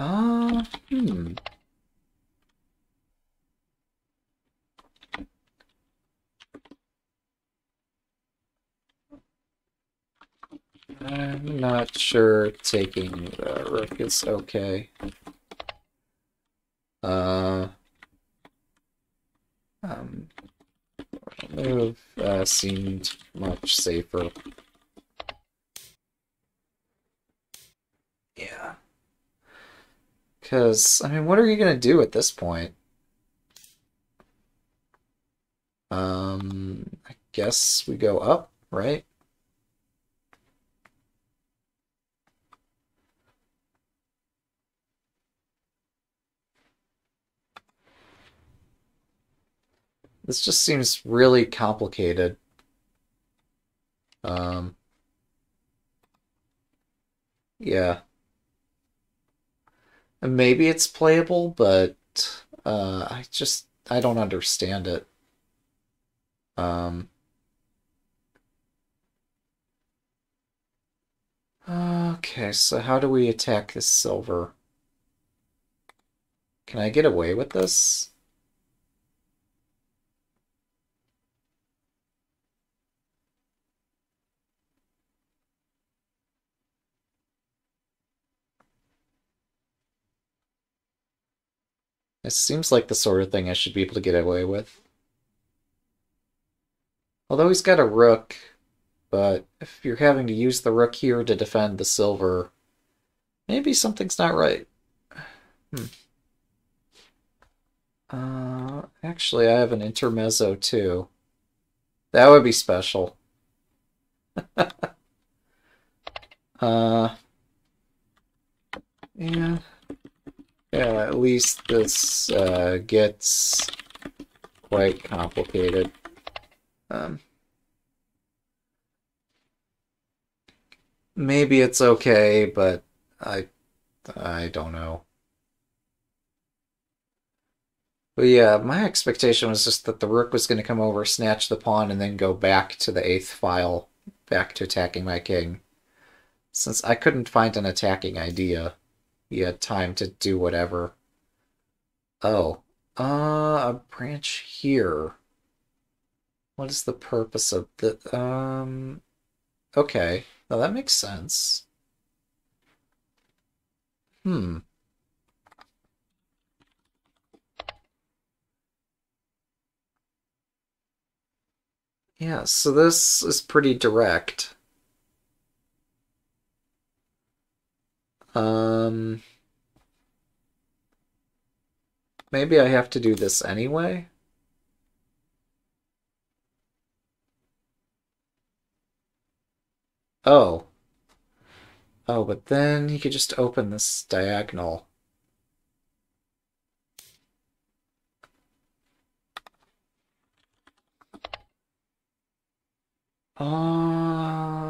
Hmm. I'm not sure taking the rook is okay. Uh, um, move uh, seemed much safer. Yeah. Because, I mean, what are you going to do at this point? Um, I guess we go up, right? This just seems really complicated. Um, yeah. Maybe it's playable, but uh, I just I don't understand it. Um, okay, so how do we attack this silver? Can I get away with this? It seems like the sort of thing I should be able to get away with. Although he's got a rook, but if you're having to use the rook here to defend the silver, maybe something's not right. Hmm. Uh, actually, I have an intermezzo too. That would be special. uh, yeah. Yeah, at least this uh, gets quite complicated. Um, maybe it's okay, but I I don't know. But yeah, my expectation was just that the rook was going to come over, snatch the pawn, and then go back to the eighth file, back to attacking my king. Since I couldn't find an attacking idea he had time to do whatever. Oh, uh, a branch here. What is the purpose of the, um, okay. Now that makes sense. Hmm. Yeah, so this is pretty direct. Um, maybe I have to do this anyway? Oh. Oh, but then he could just open this diagonal. Um,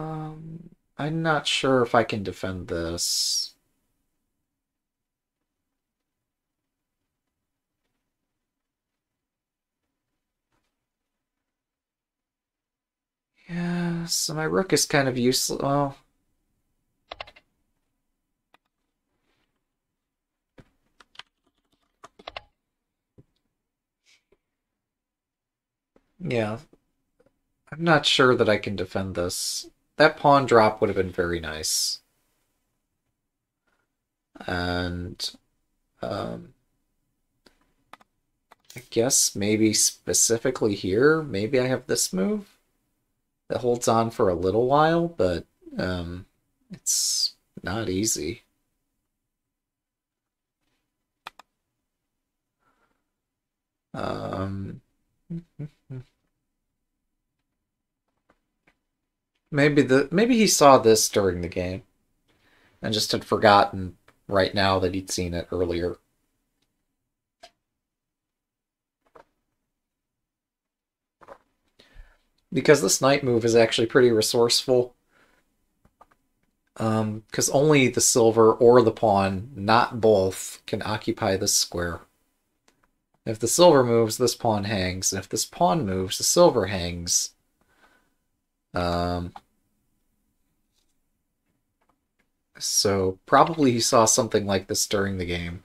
I'm not sure if I can defend this. Yeah, so my rook is kind of useless. Well, yeah, I'm not sure that I can defend this. That pawn drop would have been very nice. And um, I guess maybe specifically here, maybe I have this move that holds on for a little while, but um, it's not easy. Um, maybe the maybe he saw this during the game and just had forgotten right now that he'd seen it earlier. Because this knight move is actually pretty resourceful. Because um, only the silver or the pawn, not both, can occupy this square. If the silver moves, this pawn hangs, and if this pawn moves, the silver hangs. Um, so probably he saw something like this during the game.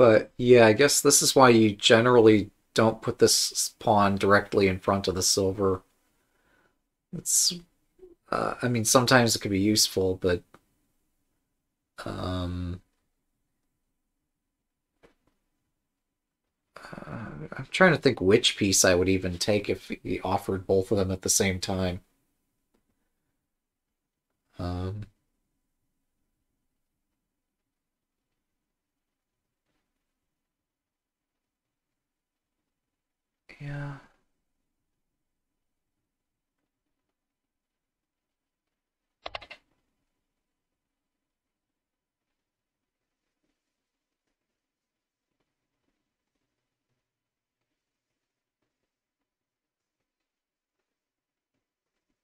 But yeah, I guess this is why you generally don't put this pawn directly in front of the silver. It's, uh, I mean, sometimes it could be useful, but um, uh, I'm trying to think which piece I would even take if he offered both of them at the same time. Um, Yeah.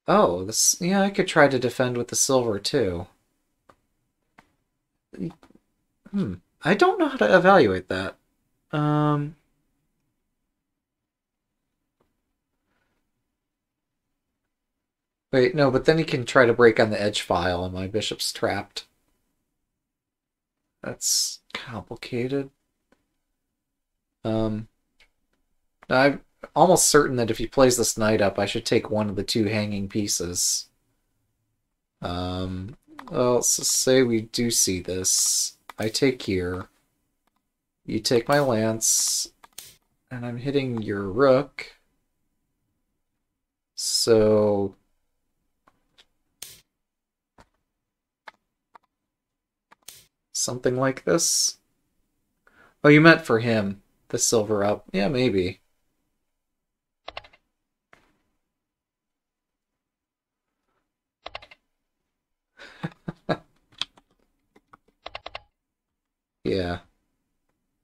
Oh, this, yeah, I could try to defend with the silver too. Hmm. I don't know how to evaluate that. Um. Wait, no, but then he can try to break on the edge file and my bishop's trapped. That's complicated. Um, I'm almost certain that if he plays this knight up, I should take one of the two hanging pieces. Um, well, let's say we do see this. I take here. You take my lance, and I'm hitting your rook. So something like this. Oh, you meant for him, the silver up. Yeah, maybe. yeah.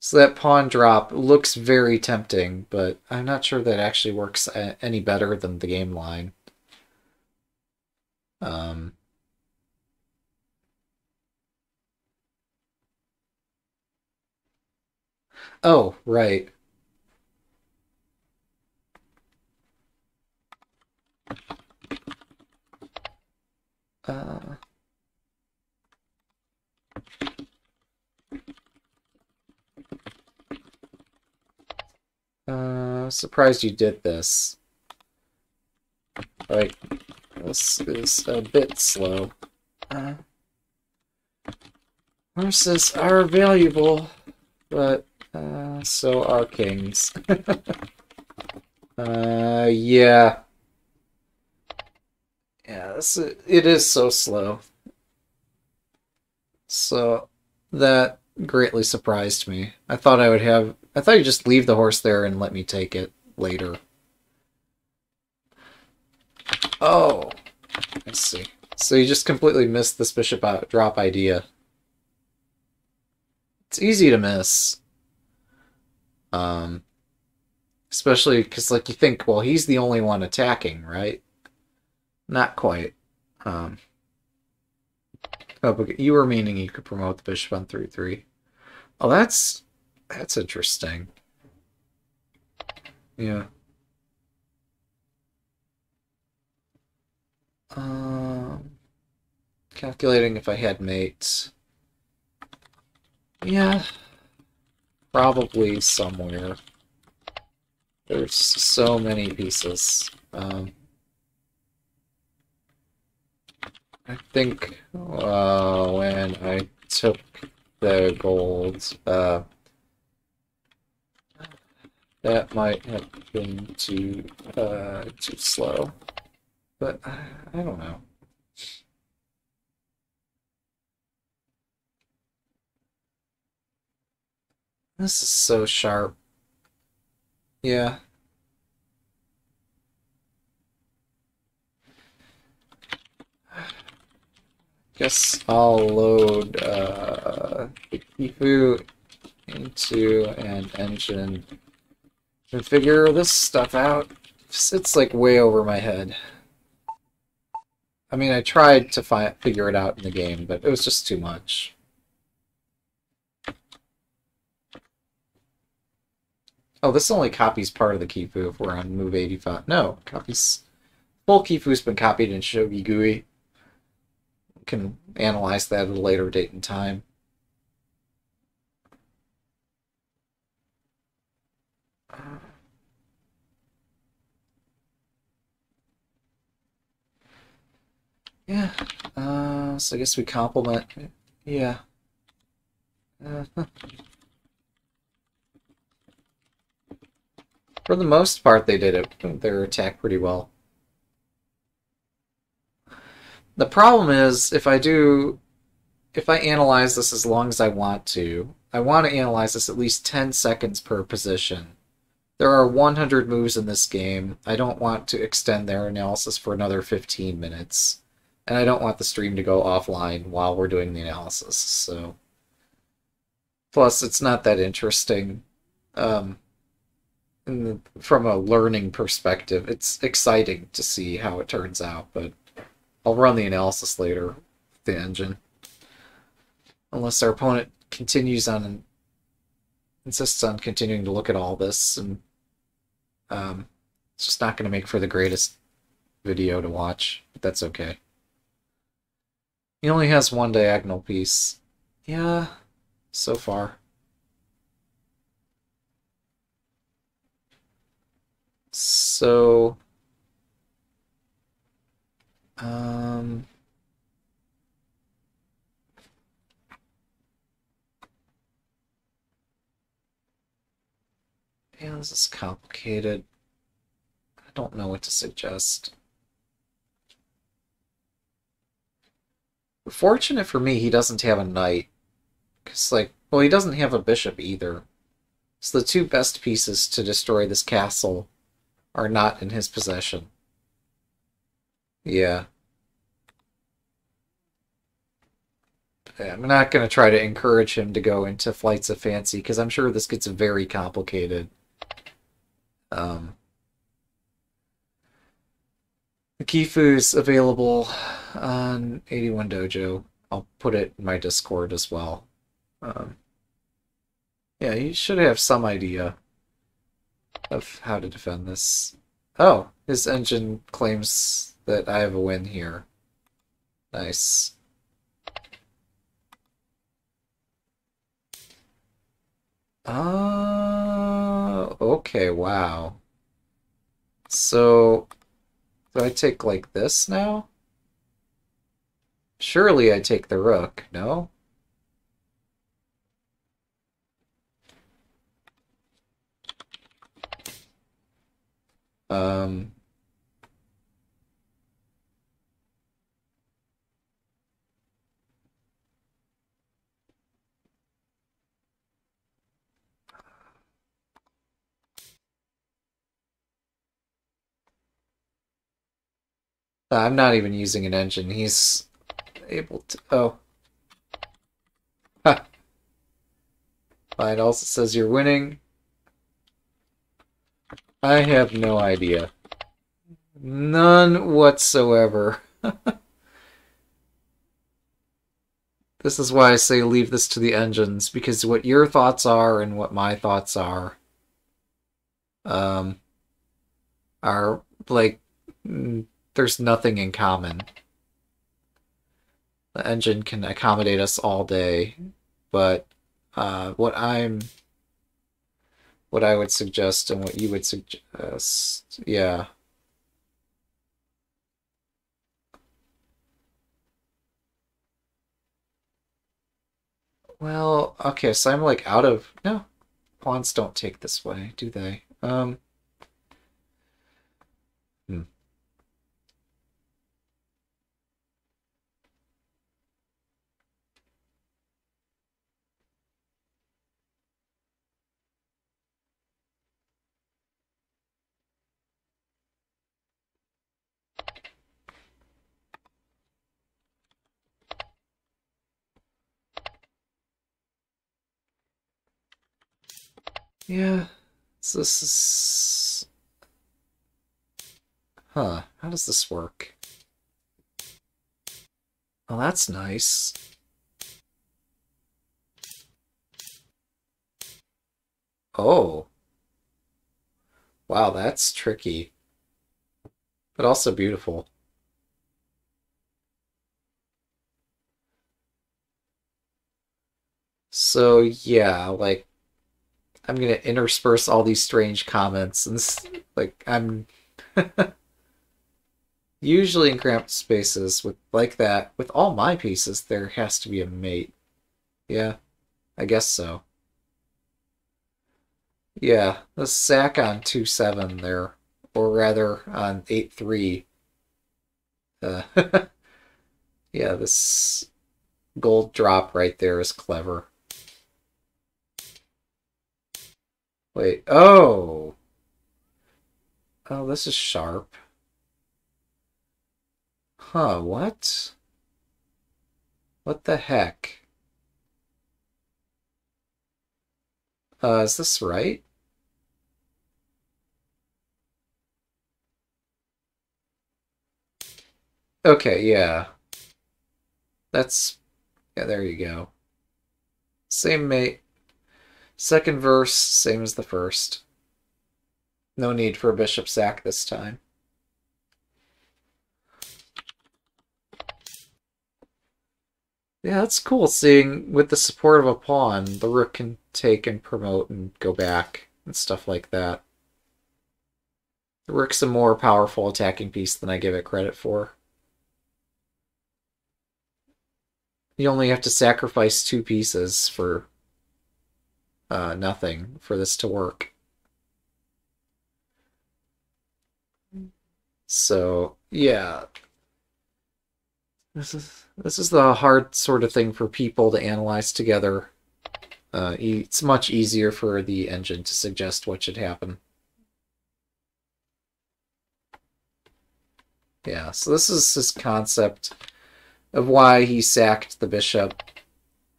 So that pawn drop looks very tempting, but I'm not sure that actually works any better than the game line. Um, oh, right. Uh... Uh, surprised you did this. Like, this is a bit slow. Uh, horses are valuable, but uh, so are kings. uh, yeah. Yeah, this, it is so slow. So, that greatly surprised me. I thought I would have I thought you'd just leave the horse there and let me take it later. Oh, I see. So you just completely missed this bishop drop idea. It's easy to miss. Um, especially because, like, you think, well, he's the only one attacking, right? Not quite. Um, oh, but you were meaning you could promote the bishop on 3-3. Oh, that's that's interesting. Yeah. Um, calculating if I had mates. Yeah, probably somewhere. There's so many pieces. Um, I think uh, when I took the gold, uh, that might have been too uh, too slow, but I, I don't know. This is so sharp. Yeah. Guess I'll load uh, the Kifu into an engine and figure this stuff out. It's like way over my head. I mean, I tried to find figure it out in the game, but it was just too much. Oh, this only copies part of the Kifu if we're on move 85. No, copies... Full Kifu's been copied in Shogi GUI. We can analyze that at a later date and time. Yeah. Uh, so I guess we complement. Yeah. Uh, For the most part, they did it. Their attack pretty well. The problem is, if I do, if I analyze this as long as I want to, I want to analyze this at least 10 seconds per position. There are 100 moves in this game. I don't want to extend their analysis for another 15 minutes. And I don't want the stream to go offline while we're doing the analysis, so... Plus, it's not that interesting. Um, the, from a learning perspective, it's exciting to see how it turns out, but I'll run the analysis later the engine. Unless our opponent continues on insists on continuing to look at all this, and um, it's just not going to make for the greatest video to watch, but that's okay. He only has one diagonal piece. Yeah, so far. So, um, Yeah, this is complicated. I don't know what to suggest. Fortunate for me, he doesn't have a knight. Because, like, well, he doesn't have a bishop either. So the two best pieces to destroy this castle are not in his possession. Yeah. I'm not going to try to encourage him to go into Flights of Fancy, because I'm sure this gets very complicated. Um, the is available on 81 Dojo. I'll put it in my Discord as well. Um, yeah, you should have some idea of how to defend this. Oh, his engine claims that I have a win here. Nice. Uh, okay, wow. So, do I take like this now? Surely I take the rook, no? Um... I'm not even using an engine. He's able to... Oh. Ha. It also says you're winning. I have no idea. None whatsoever. this is why I say leave this to the engines, because what your thoughts are and what my thoughts are um, are, like, there's nothing in common. The engine can accommodate us all day, but uh, what I'm, what I would suggest and what you would suggest, yeah. Well, okay, so I'm like out of, no, pawns don't take this way, do they? Um, Yeah, this is... Huh, how does this work? Oh, that's nice. Oh. Wow, that's tricky. But also beautiful. So, yeah, like, I'm gonna intersperse all these strange comments and like I'm usually in cramped spaces with like that with all my pieces there has to be a mate. Yeah, I guess so. Yeah, the sack on 2-7 there, or rather on 8-3. Uh, yeah, this gold drop right there is clever. Wait, oh! Oh, this is sharp. Huh, what? What the heck? Uh, is this right? Okay, yeah. That's... Yeah, there you go. Same mate. Second verse, same as the first. No need for a bishop sack this time. Yeah, that's cool seeing with the support of a pawn, the rook can take and promote and go back and stuff like that. The rook's a more powerful attacking piece than I give it credit for. You only have to sacrifice two pieces for uh, nothing for this to work. So, yeah. This is this is the hard sort of thing for people to analyze together. Uh, it's much easier for the engine to suggest what should happen. Yeah, so this is his concept of why he sacked the bishop.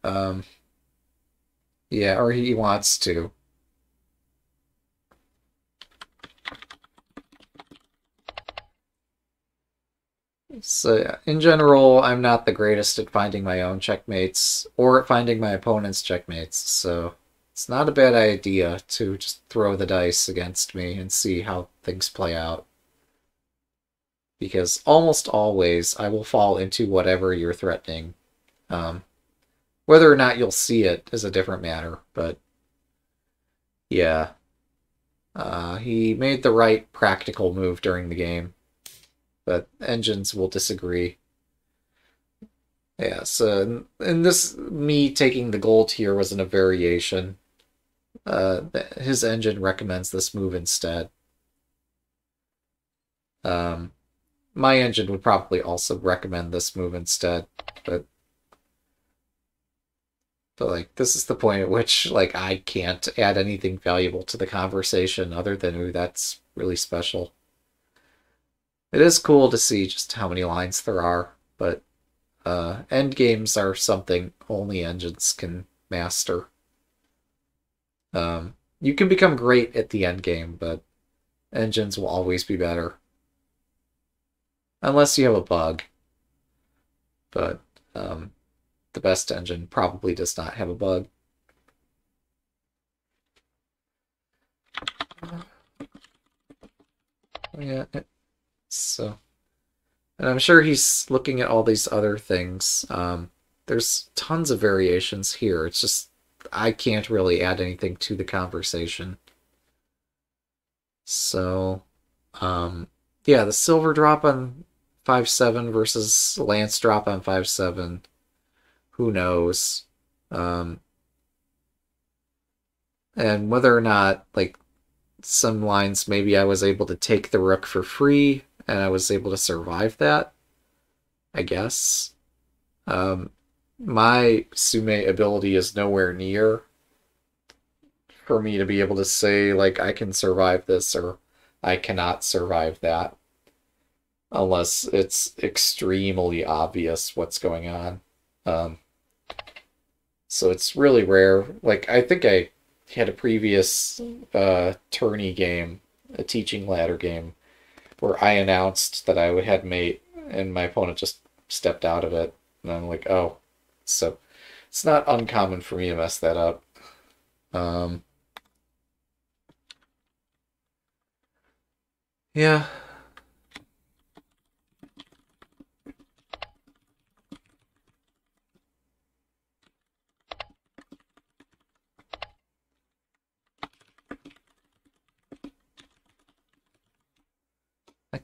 Um, yeah, or he wants to. So, in general, I'm not the greatest at finding my own checkmates or at finding my opponent's checkmates, so it's not a bad idea to just throw the dice against me and see how things play out because almost always I will fall into whatever you're threatening. Um, whether or not you'll see it is a different matter, but yeah. Uh, he made the right practical move during the game, but engines will disagree. Yeah, so and this me taking the gold here wasn't a variation. Uh, his engine recommends this move instead. Um, my engine would probably also recommend this move instead, but but like this is the point at which like I can't add anything valuable to the conversation other than ooh that's really special. It is cool to see just how many lines there are, but uh, end games are something only engines can master. Um, you can become great at the end game, but engines will always be better. Unless you have a bug. But um, the best engine probably does not have a bug. Yeah, so, and I'm sure he's looking at all these other things. Um, there's tons of variations here. It's just I can't really add anything to the conversation. So, um, yeah, the silver drop on five seven versus Lance drop on five seven. Who knows? Um, and whether or not like some lines maybe I was able to take the rook for free and I was able to survive that. I guess. Um, my Tsume ability is nowhere near for me to be able to say like I can survive this or I cannot survive that unless it's extremely obvious what's going on. Um, so it's really rare. Like I think I had a previous uh, tourney game, a teaching ladder game, where I announced that I had mate, and my opponent just stepped out of it, and I'm like, oh, so it's not uncommon for me to mess that up. Um, yeah, I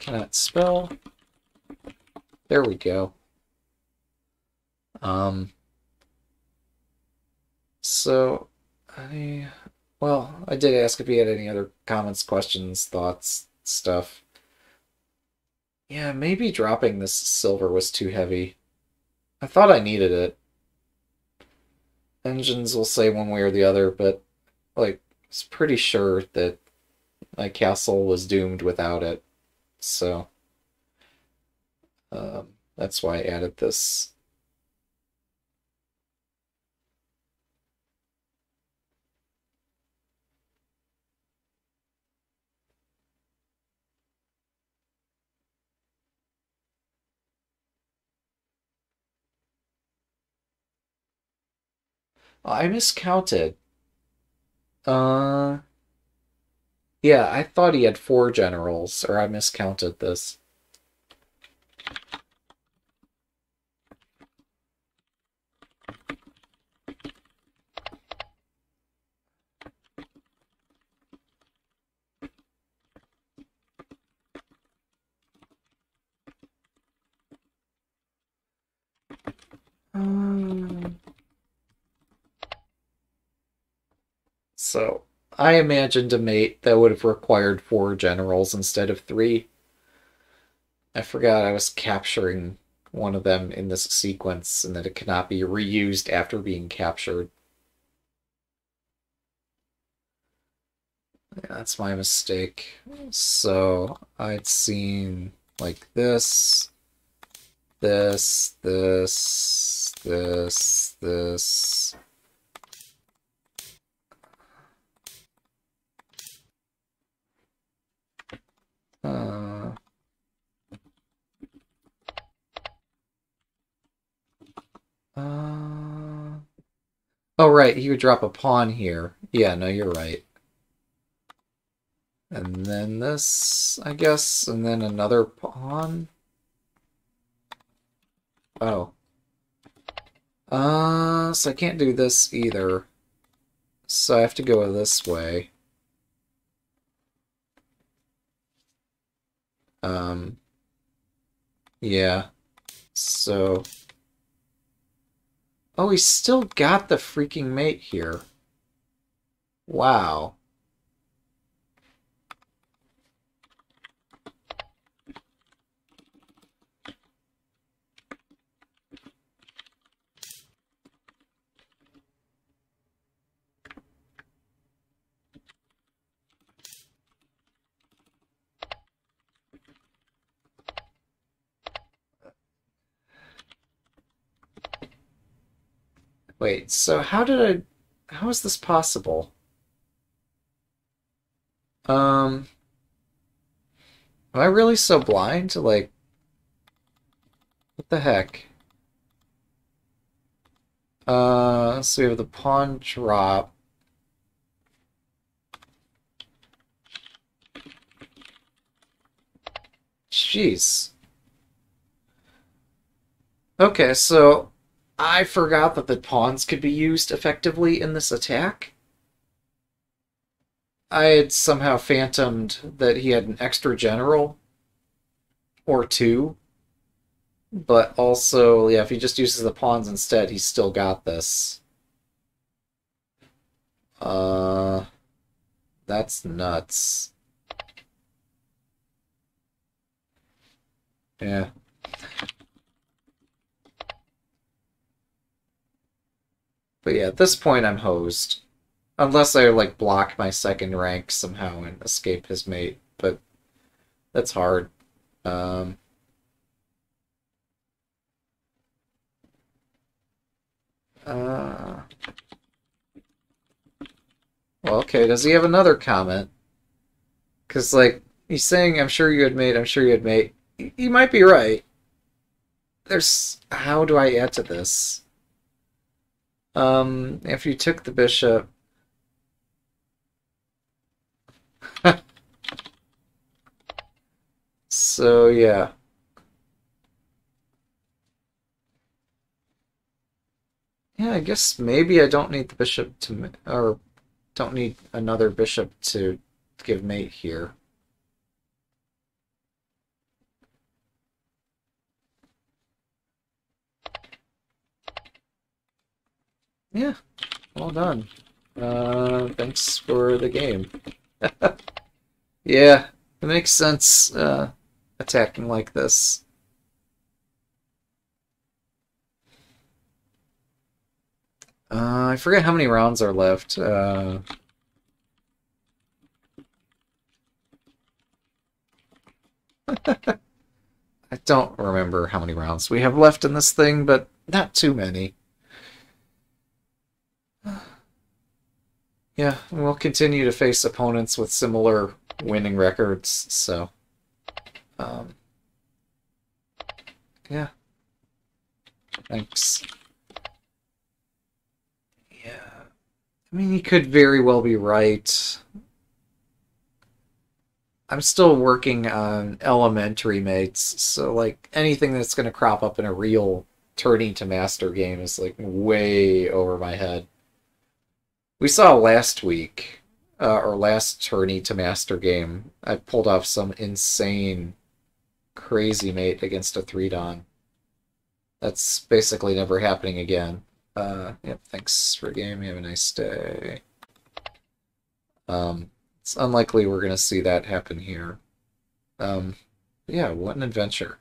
cannot spell. There we go. Um, so, I, well, I did ask if he had any other comments, questions, thoughts, stuff. Yeah, maybe dropping this silver was too heavy. I thought I needed it. Engines will say one way or the other, but, like, it's pretty sure that my castle was doomed without it. So um, that's why I added this. I miscounted. Uh, yeah, I thought he had four generals, or I miscounted this. Um, so I imagined a mate that would have required four generals instead of three. I forgot I was capturing one of them in this sequence and that it cannot be reused after being captured. Yeah, that's my mistake. So I'd seen like this, this, this, this, this. Uh, uh, oh, right, he would drop a pawn here. Yeah, no, you're right. And then this, I guess, and then another pawn. Oh. Uh, so I can't do this either. So I have to go this way. Um, yeah. So... Oh, he's still got the freaking mate here. Wow. Wait, so how did I... How is this possible? Um... Am I really so blind? Like... What the heck? Uh, so we have the pawn drop. Jeez. Okay, so I forgot that the pawns could be used effectively in this attack. I had somehow phantomed that he had an extra general or two. But also, yeah, if he just uses the pawns instead, he's still got this. Uh, that's nuts. Yeah. But yeah, at this point I'm hosed. Unless I like block my second rank somehow and escape his mate, but that's hard. Um, uh, well, okay, does he have another comment? Because, like, he's saying, I'm sure you had mate, I'm sure you had mate. He might be right. There's... How do I add to this? Um, if you took the bishop... so, yeah. Yeah, I guess maybe I don't need the bishop to... Or don't need another bishop to give mate here. Yeah, well done. Uh, thanks for the game. yeah, it makes sense uh, attacking like this. Uh, I forget how many rounds are left. Uh, I don't remember how many rounds we have left in this thing, but not too many. Yeah, we'll continue to face opponents with similar winning records, so. Um, yeah. Thanks. Yeah. I mean, you could very well be right. I'm still working on elementary mates, so like anything that's going to crop up in a real tourney to master game is like way over my head. We saw last week, uh, or last tourney to master game, I pulled off some insane, crazy mate against a three dan. That's basically never happening again. Uh, yep, thanks for game. Have a nice day. Um, it's unlikely we're going to see that happen here. Um, yeah, what an adventure.